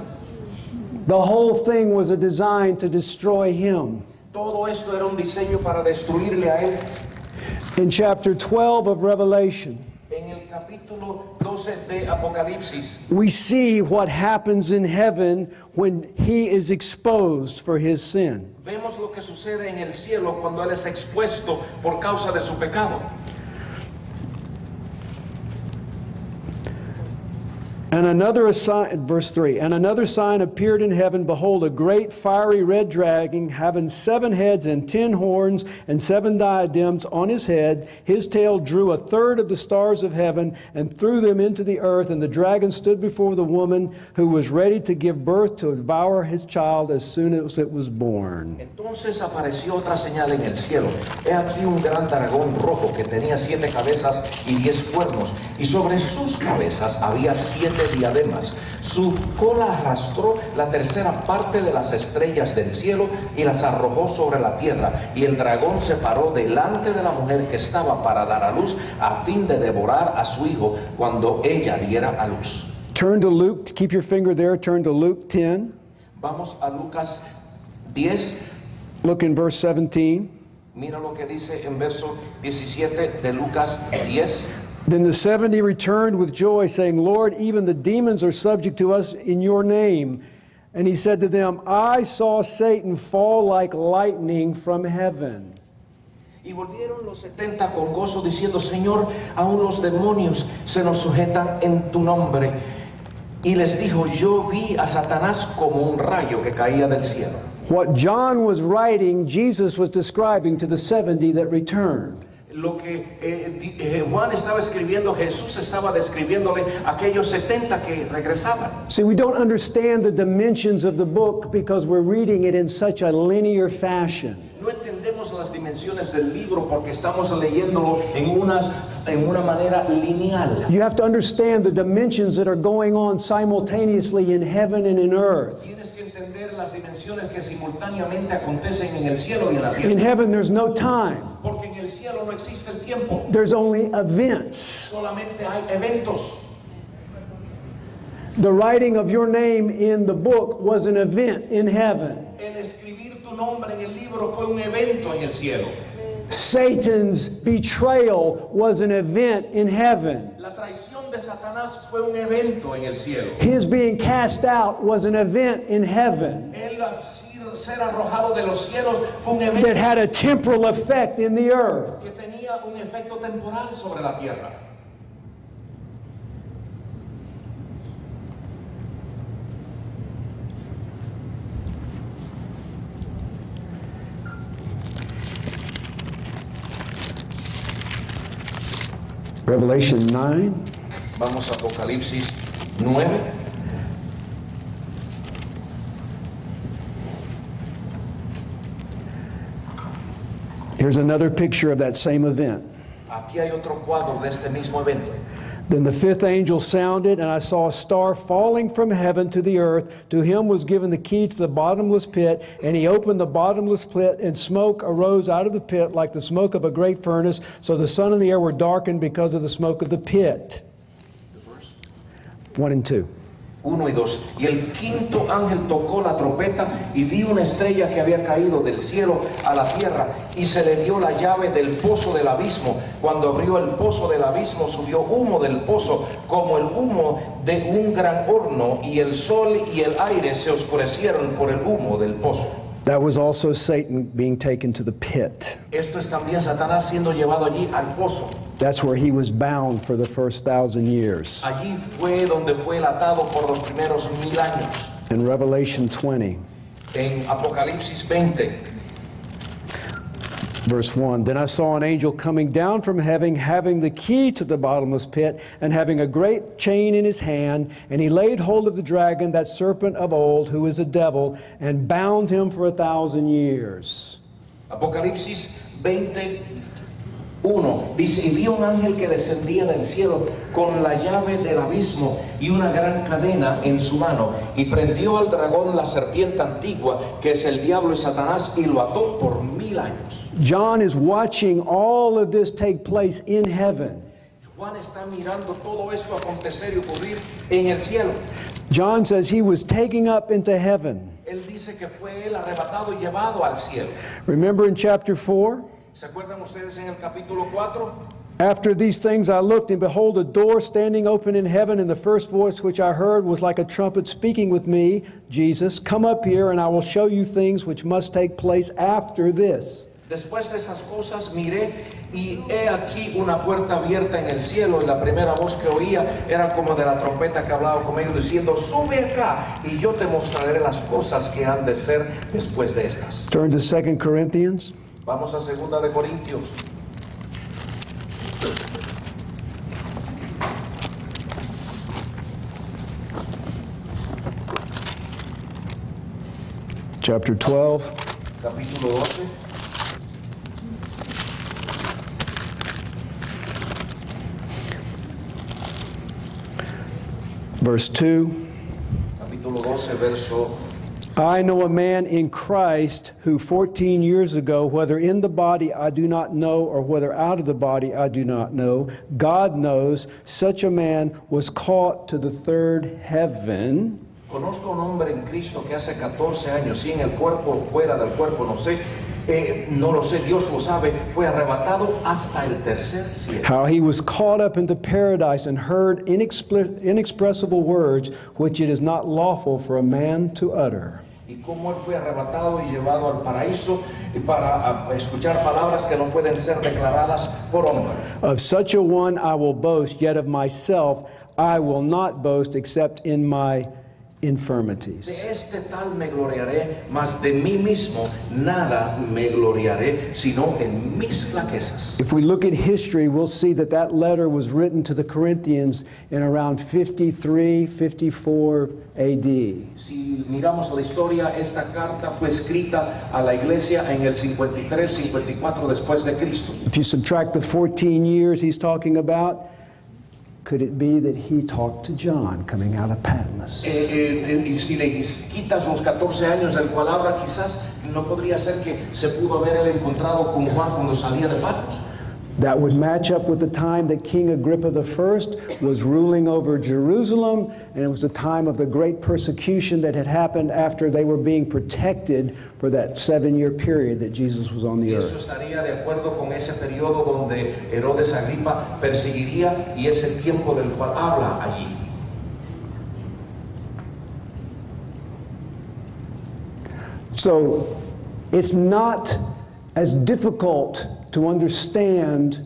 The whole thing was a design to destroy him. Todo esto era un diseño para destruirle a él. In chapter 12 of Revelation, En el capítulo 12 de Apocalipsis, we see what happens in heaven when he is exposed for his sin. Vemos lo que sucede en el cielo cuando él es expuesto por causa de su pecado. And another sign, verse 3 And another sign appeared in heaven Behold, a great fiery red dragon, having seven heads and ten horns and seven diadems on his head. His tail drew a third of the stars of heaven and threw them into the earth. And the dragon stood before the woman who was ready to give birth to devour his child as soon as it was born. Entonces apareció otra señal en el cielo. He aquí un gran dragón rojo que tenía siete cabezas y diez cuernos, y sobre sus cabezas había siete diademas. Su cola arrastró la tercera parte de las estrellas del cielo y las arrojó sobre la tierra. Y el dragón se paró delante de la mujer que estaba para dar a luz, a fin de devorar a su hijo cuando ella diera a luz. Turn to Luke, keep your finger there, turn to Luke 10. Vamos a Lucas 10. Look in verse 17. Mira lo que dice en verso 17 de Lucas 10. Then the 70 returned with joy, saying, Lord, even the demons are subject to us in your name. And he said to them, I saw Satan fall like lightning from heaven. Y volvieron los 70 con gozo diciendo, Señor, aún los demonios se nos sujetan en tu nombre. Y les dijo, yo vi a Satanás como un rayo que caía del cielo. What John was writing, Jesus was describing to the 70 that returned. Lo que eh, eh, Juan estaba escribiendo, Jesús estaba describiéndole a aquellos 70 que regresaban. See, we don't understand the dimensions of the book because we're reading it in such a linear fashion. No entendemos las dimensiones del libro porque estamos leyéndolo en, unas, en una manera lineal. You have to understand the dimensions that are going on simultaneously in heaven and in earth. Entender las dimensiones que simultáneamente acontecen en el cielo y en la In heaven, there's no time, Porque en el cielo no existe el tiempo, there's only events. solamente hay eventos. The writing of your name in the book was an event in heaven. El escribir tu nombre en el libro fue un evento en el cielo. Satan's betrayal was an event in heaven. La traición de Satanás fue un evento en el cielo. His being cast out was an event in heaven ser arrojado de los cielos fue un evento that had a temporal effect in the earth. que tenía un efecto temporal sobre la tierra. Revelation 9. Vamos a Apocalipsis 9. Here's another picture of that same event. Aquí hay otro cuadro de este mismo evento. Then the fifth angel sounded, and I saw a star falling from heaven to the earth. To him was given the key to the bottomless pit, and he opened the bottomless pit, and smoke arose out of the pit like the smoke of a great furnace. So the sun and the air were darkened because of the smoke of the pit. One and two. Uno y dos. Y el quinto ángel tocó la trompeta y vi una estrella que había caído del cielo a la tierra y se le dio la llave del pozo del abismo. Cuando abrió el pozo del abismo subió humo del pozo como el humo de un gran horno y el sol y el aire se oscurecieron por el humo del pozo. That was also Satan being taken to the pit. Esto es también Satanás siendo llevado allí al pozo. That's where he was bound for the first thousand years. Allí fue donde fue atado por los primeros mil años. In Revelation 20, En Apocalipsis 20. Verse 1 Then I saw an angel coming down from heaven, having the key to the bottomless pit, and having a great chain in his hand. And he laid hold of the dragon, that serpent of old, who is a devil, and bound him for a thousand years. Apocalipsis 21 dice, y vi un ángel que descendía del cielo con la llave del abismo y una gran cadena en su mano, y prendió al dragón la serpiente antigua, que es el diablo y Satanás, y lo ató por mil años. John is watching all of this take place in heaven. Juan está mirando todo eso acontecer y ocurrir en el cielo. John says he was taken up into heaven. Él dice que fue él arrebatado y llevado al cielo. Remember in chapter 4? ¿Se acuerdan ustedes en el capítulo 4? After these things I looked, and behold, a door standing open in heaven, and the first voice which I heard was like a trumpet speaking with me, Jesus, Come up here, and I will show you things which must take place after this. Después de esas cosas miré y he aquí una puerta abierta en el cielo y la primera voz que oía era como de la trompeta que hablaba conmigo diciendo, sube acá y yo te mostraré las cosas que han de ser después de estas. Turn to 2 Corinthians. Vamos a segunda de Corintios. Chapter 12, Capítulo 12, verse 2. capítulo 12, verso I know a man in Christ who 14 years ago, whether in the body I do not know, or whether out of the body I do not know, God knows, such a man was caught to the third heaven. Conozco un hombre en Cristo que hace 14 años, si en el cuerpo fuera del cuerpo, no sé, eh, no lo sé, Dios lo sabe, fue arrebatado hasta el tercer cielo. how he was caught up into paradise and heard inexpli- inexpressible words which it is not lawful for a man to utter. Y cómo él fue arrebatado y llevado al paraíso y para escuchar palabras que no pueden ser declaradas por hombre. Of such a one I will boast, yet of myself I will not boast except in my infirmities. De este tal me gloriaré, mas de mí mismo nada me gloriaré, sino en mis flaquezas. If we look at history, we'll see that that letter was written to the Corinthians in around 53, 54 AD. Si miramos la historia, esta carta fue escrita a la iglesia en el 53, 54 después de Cristo. If you subtract the 14 years he's talking about, could it be that he talked to John coming out of Patmos? Eh, eh, si le quitas los 14 años del cual habla, quizás no podría ser que se pudo haber él encontrado con Juan cuando salía de Patmos. That would match up with the time that King Agrippa I was ruling over Jerusalem, and it was a time of the great persecution that had happened after they were being protected for that seven year period that Jesus was on the eso earth. estaría de acuerdo con ese periodo donde Herodes Agripa perseguiría y ese tiempo del cual habla allí. So it's not as difficult to understand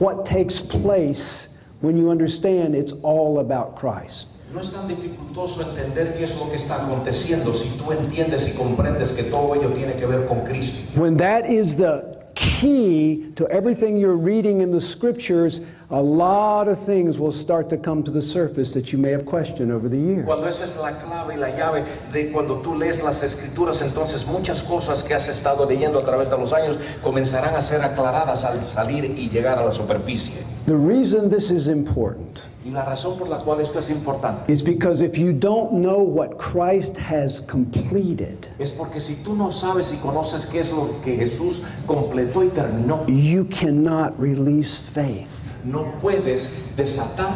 what takes place when you understand it's all about Christ. No es tan dificultoso entender qué es lo que está aconteciendo si tú entiendes y comprendes que todo ello tiene que ver con Cristo. When that is the key to everything you're reading in the scriptures, a lot of things will start to come to the surface that you may have questioned over the years. Cuando esa es la clave y la llave de cuando tú lees las escrituras, entonces muchas cosas que has estado leyendo a través de los años comenzarán a ser aclaradas al salir y llegar a la superficie. The reason this is important Y la razón por la cual esto es importante is because if you don't know what Christ has completed, es porque si tú no sabes y conoces qué es lo que Jesús completó y terminó, you cannot release faith. no puedes desatar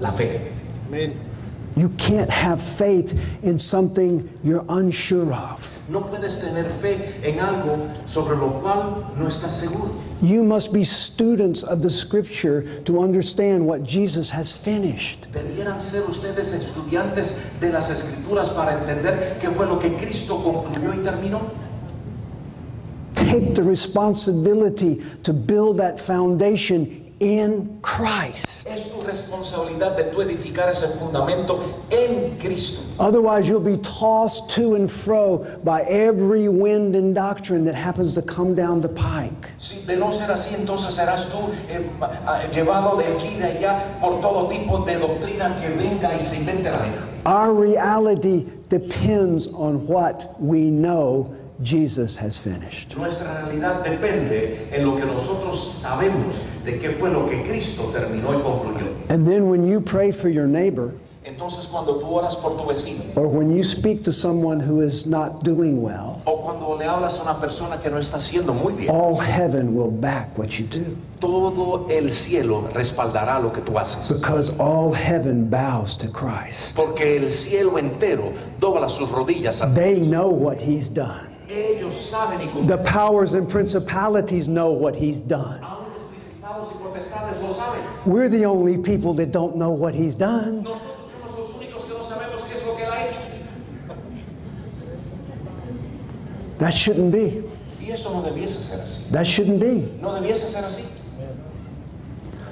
la fe. You can't have faith in something you're unsure of. No puedes tener fe en algo sobre lo cual no estás seguro. You must be students of the scripture to understand what Jesus has finished. Debieran ser ustedes estudiantes de las escrituras para entender qué fue lo que Cristo concluyó y terminó. Take the responsibility to build that foundation in Christ. Es tu responsabilidad de tu edificar ese fundamento en Cristo. Otherwise, you'll be tossed to and fro by every wind and doctrine that happens to come down the pike. Si de no ser así, entonces serás tú eh, ah, llevado de aquí y de allá por todo tipo de doctrina que venga y se invente la vida. Our reality depends on what we know Jesus has finished. Nuestra realidad depende en lo que nosotros sabemos de qué fue lo que Cristo terminó y concluyó. And then when you pray for your neighbor, Entonces cuando tú oras por tu vecino or when you speak to someone who is not doing well, o cuando le hablas a una persona que no está haciendo muy bien, all heaven will back what you do todo el cielo respaldará lo que tú haces. because all heaven bows to Christ. Porque el cielo entero dobla sus rodillas a They know what he's done. ellos saben y The powers and principalities know what he's done. aún los principados y potestades lo saben. We're the only people that don't know what he's done. Nosotros somos los únicos que no sabemos qué es lo que él ha hecho. That shouldn't be. Y eso no debiese ser así. That shouldn't be. No debiese ser así.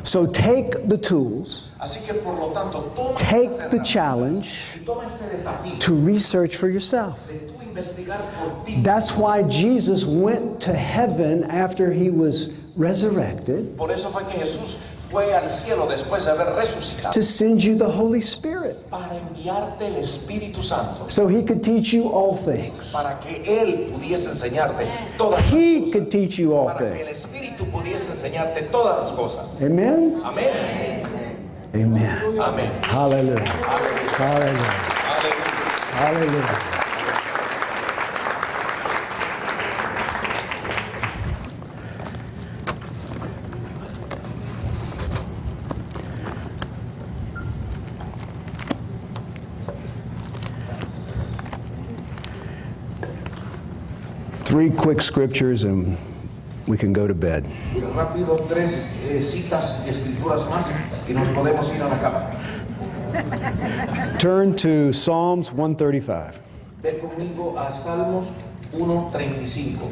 So take the tools, Así que por lo tanto, toma take the challenge y toma este desafío to research for yourself. de tú investigar por ti. That's why Jesus went to heaven after he was resurrected fue que Jesús fue al cielo después de haber resucitado to send you the Holy Spirit para enviarte el Espíritu Santo so he could teach you all things. para que él pudiese enseñarte todas las He cosas. could teach you all para que el things. Espíritu pudiese enseñarte todas las cosas. Amen? Amén. Amen. Amén. Hallelujah. Hallelujah. Aleluya. Hallelujah. Three quick scriptures and we can go to bed. Rápido, tres eh, citas y escrituras más y nos podemos ir a la cama. Turn to Psalms 135. Ven conmigo a Salmos 1.35.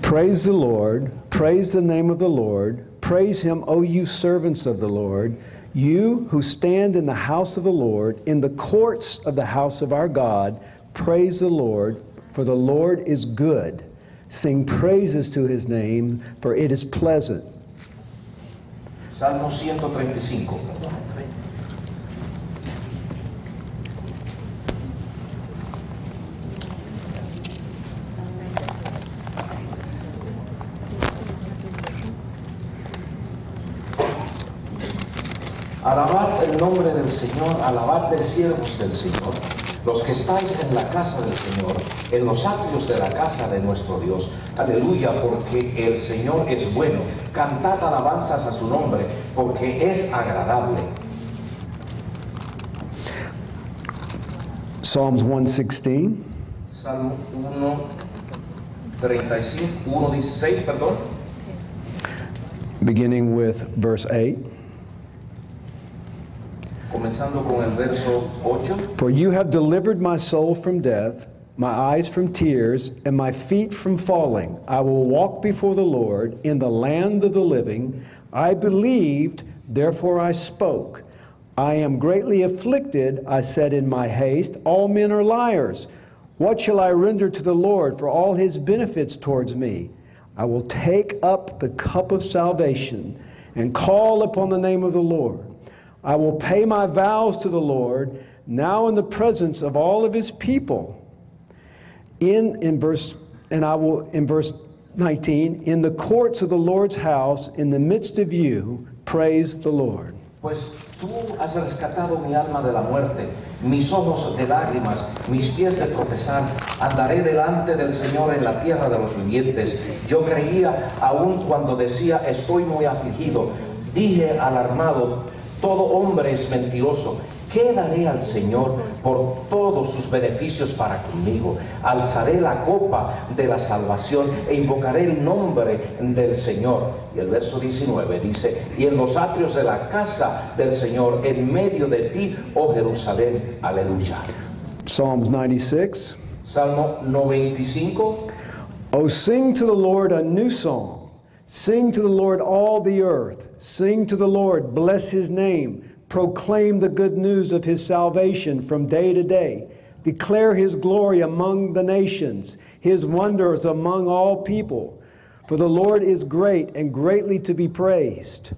Praise the Lord, praise the name of the Lord, praise him, O you servants of the Lord, you who stand in the house of the Lord, in the courts of the house of our God, praise the Lord, for the Lord is good. Sing praises to his name, for it is pleasant. Salmo 135. Alabad el nombre del Señor, alabad de siervos del Señor. Los que estáis en la casa del Señor, en los atrios de la casa de nuestro Dios. Aleluya, porque el Señor es bueno. Cantad alabanzas a su nombre, porque es agradable. Psalms 116. Salmo 1, 35, 1, 16, perdón. beginning with verse 8. Comenzando con el verso 8. For you have delivered my soul from death, my eyes from tears, and my feet from falling. I will walk before the Lord in the land of the living. I believed, therefore I spoke. I am greatly afflicted, I said in my haste. All men are liars. What shall I render to the Lord for all his benefits towards me? I will take up the cup of salvation and call upon the name of the Lord. I will pay my vows to the Lord now in the presence of all of his people. In, in verse, and I will, in verse 19, in the courts of the Lord's house, in the midst of you, praise the Lord. Pues tú has rescatado mi alma de la muerte, mis ojos de lágrimas, mis pies de tropezar. Andaré delante del Señor en la tierra de los vivientes. Yo creía aún cuando decía estoy muy afligido. Dije alarmado, todo hombre es mentiroso. ¿Qué daré al Señor por todos sus beneficios para conmigo? Alzaré la copa de la salvación e invocaré el nombre del Señor. Y el verso 19 dice, y en los atrios de la casa del Señor, en medio de ti, oh Jerusalén, aleluya. Psalms 96. Salmo 95. Oh, sing to the Lord a new song. Sing to the Lord all the earth. Sing to the Lord, bless his name. Proclaim the good news of his salvation from day to day. Declare his glory among the nations, his wonders among all people. For the Lord is great and greatly to be praised.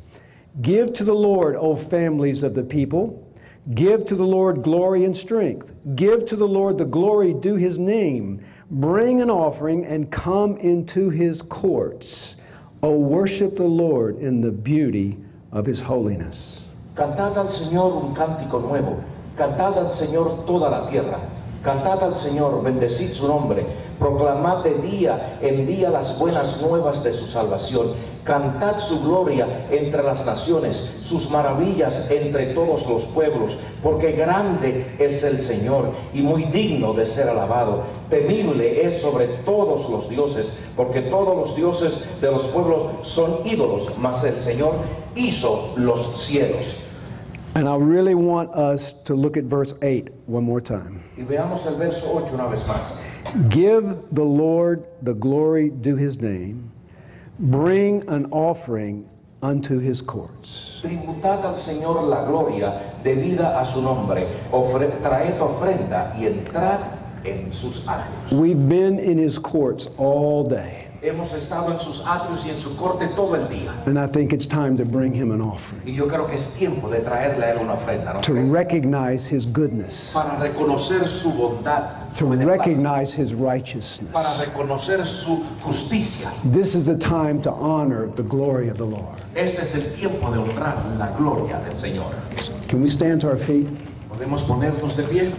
Give to the Lord, O families of the people. Give to the Lord glory and strength. Give to the Lord the glory due his name. Bring an offering and come into his courts. O worship the Lord in the beauty of his holiness. Cantad al Señor un cántico nuevo. Cantad al Señor toda la tierra. Cantad al Señor, bendecid su nombre. Proclamad de día en día las buenas nuevas de su salvación. Cantad su gloria entre las naciones, sus maravillas entre todos los pueblos, porque grande es el Señor y muy digno de ser alabado. Temible es sobre todos los dioses, porque todos los dioses de los pueblos son ídolos, mas el Señor hizo los cielos. And I really want us to look at verse 8 one more time. Y veamos el verso 8 una vez más. Give the Lord the glory due his name. Bring an offering unto his courts. Tributad al Señor la gloria debida a su nombre. Ofre- traed ofrenda y entrad en sus atrios. We've been in his courts all day, Hemos estado en sus atrios y en su corte todo el día. and I think it's time to bring him an offering, Y yo creo que es tiempo de traerle a él una ofrenda, ¿no to crees? recognize his goodness, Para reconocer su bondad, to recognize his righteousness. para reconocer su justicia. This is the time to honor the glory of the Lord. Este es el tiempo de honrar la gloria del Señor. Can we stand to our feet? ¿Podemos ponernos de pie?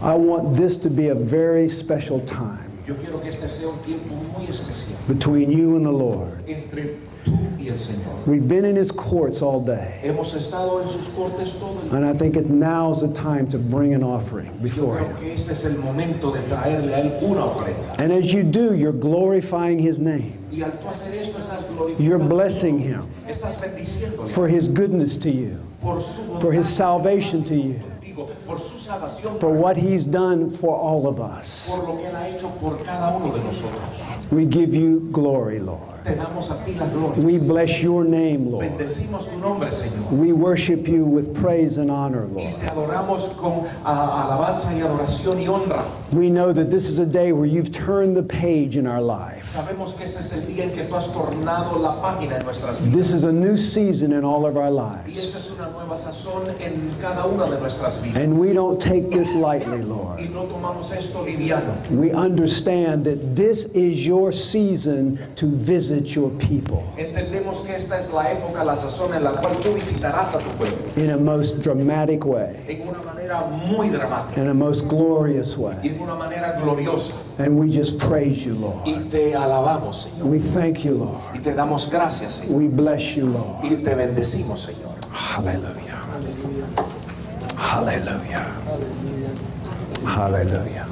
I want this to be a very special time Yo quiero que este sea un tiempo muy especial between you and the Lord. entre tú y el Señor. We've been in his courts all day, Hemos estado en sus cortes todo el día. and I think it now's the time to bring an offering Yo before creo him. que este es el momento de traerle a él una ofrenda. And as you do, you're glorifying his name. Y al tú hacer esto estás You're blessing him estás bendiciéndole for his goodness to you, por su for his salvation to you, contigo, por su salvación, for what he's done for all of us. por lo que él ha hecho por cada uno de nosotros. We give you glory, Lord. Te damos a ti la gloria. We bless your name, Lord. Bendecimos tu nombre, Señor. We worship you with praise and honor, Y Lord. te adoramos con alabanza y adoración y honra. We know that this is a day where you've turned the page in our life. Sabemos que este es el día en que tú has tornado la página en nuestras vidas. This is a new season in all of our Y esta lives. es una nueva sazón en cada una de nuestras vidas. And we don't take this lightly, Lord. Y no tomamos esto liviano. We understand that this is your season to visit your people Entendemos que esta es la época, la sazón en la cual tú visitarás a tu pueblo in a most dramatic way, en una manera muy dramática in a most glorious y way. en una manera gloriosa. And we just praise you, Lord. Y te alabamos, Señor. We thank you, Lord. Y te damos gracias, Señor. We bless you, Lord. Y te bendecimos, Señor. Hallelujah. Hallelujah. Hallelujah.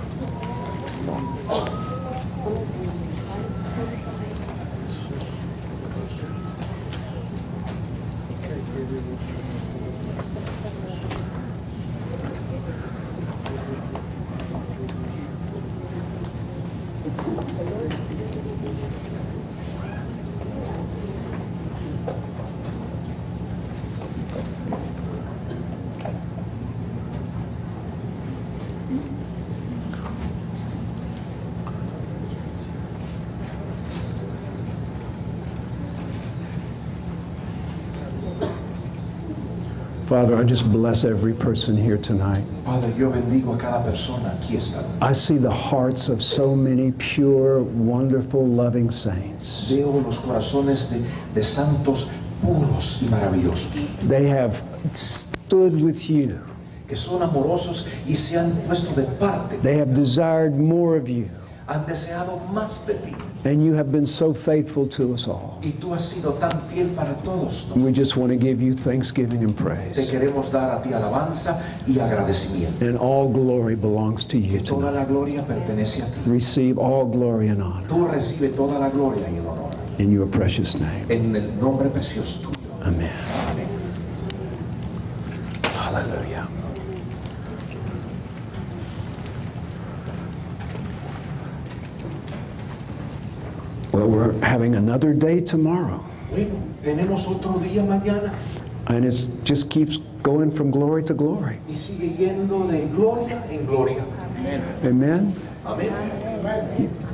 Father, I just bless every person here tonight. Padre, yo bendigo a cada persona aquí esta noche. I see the hearts of so many pure, wonderful, loving saints. Veo los corazones de, de santos puros y maravillosos, They have stood with you. que son amorosos y se han puesto de parte, They have desired more of you. han deseado más de ti. And you have been so faithful to us all. Y tú has sido tan fiel para todos. We just want to give you thanksgiving and Te praise. queremos dar a ti alabanza y agradecimiento. And all glory belongs to you Toda la gloria pertenece a ti. Receive all glory and honor Tú recibes toda la gloria y el honor. in your precious name. En el nombre precioso tuyo. Amen. Amén. Hallelujah. Well, we're having another day tomorrow, Bueno, tenemos otro día mañana and it just keeps going from glory to glory. y sigue yendo de gloria en gloria. Amen. Amén.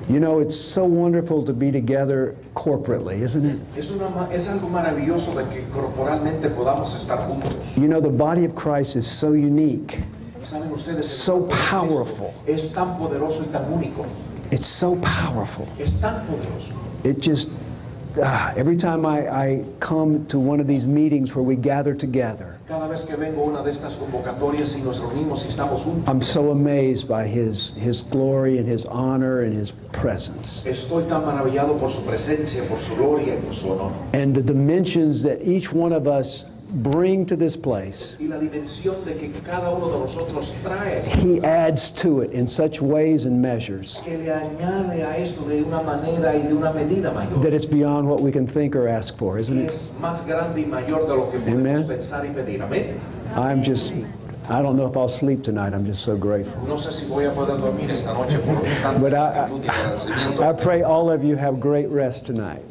You know, it's so wonderful to be together corporately, isn't it? Es, una es algo maravilloso de que corporalmente podamos estar juntos. You know, the body of Christ is so unique, ¿Saben ustedes? So cuerpo de Cristo powerful. Es tan poderoso y tan único. it's so powerful. Es tan poderoso. It just, ah, every time I, I come to one of these meetings where we gather together, Cada vez que vengo a una de estas convocatorias y nos reunimos y estamos juntos, I'm so amazed by his, his glory and his honor and his presence. estoy tan maravillado por su presencia, por su gloria y por su honor. And the dimensions that each one of us bring to this place, Y la dimensión de que cada uno de nosotros trae, he adds to it in such ways and measures que le añade a esto de una manera y de una medida mayor. that it's beyond what we can think or ask for, isn't it? es más grande y mayor de lo que podemos Amen. pensar y pedir. Amén. I'm just, I don't know if I'll sleep tonight. I'm just so grateful. No sé si voy a poder dormir esta noche por tanta But I, gratitud y agradecimiento. I, I pray all of you have great rest tonight.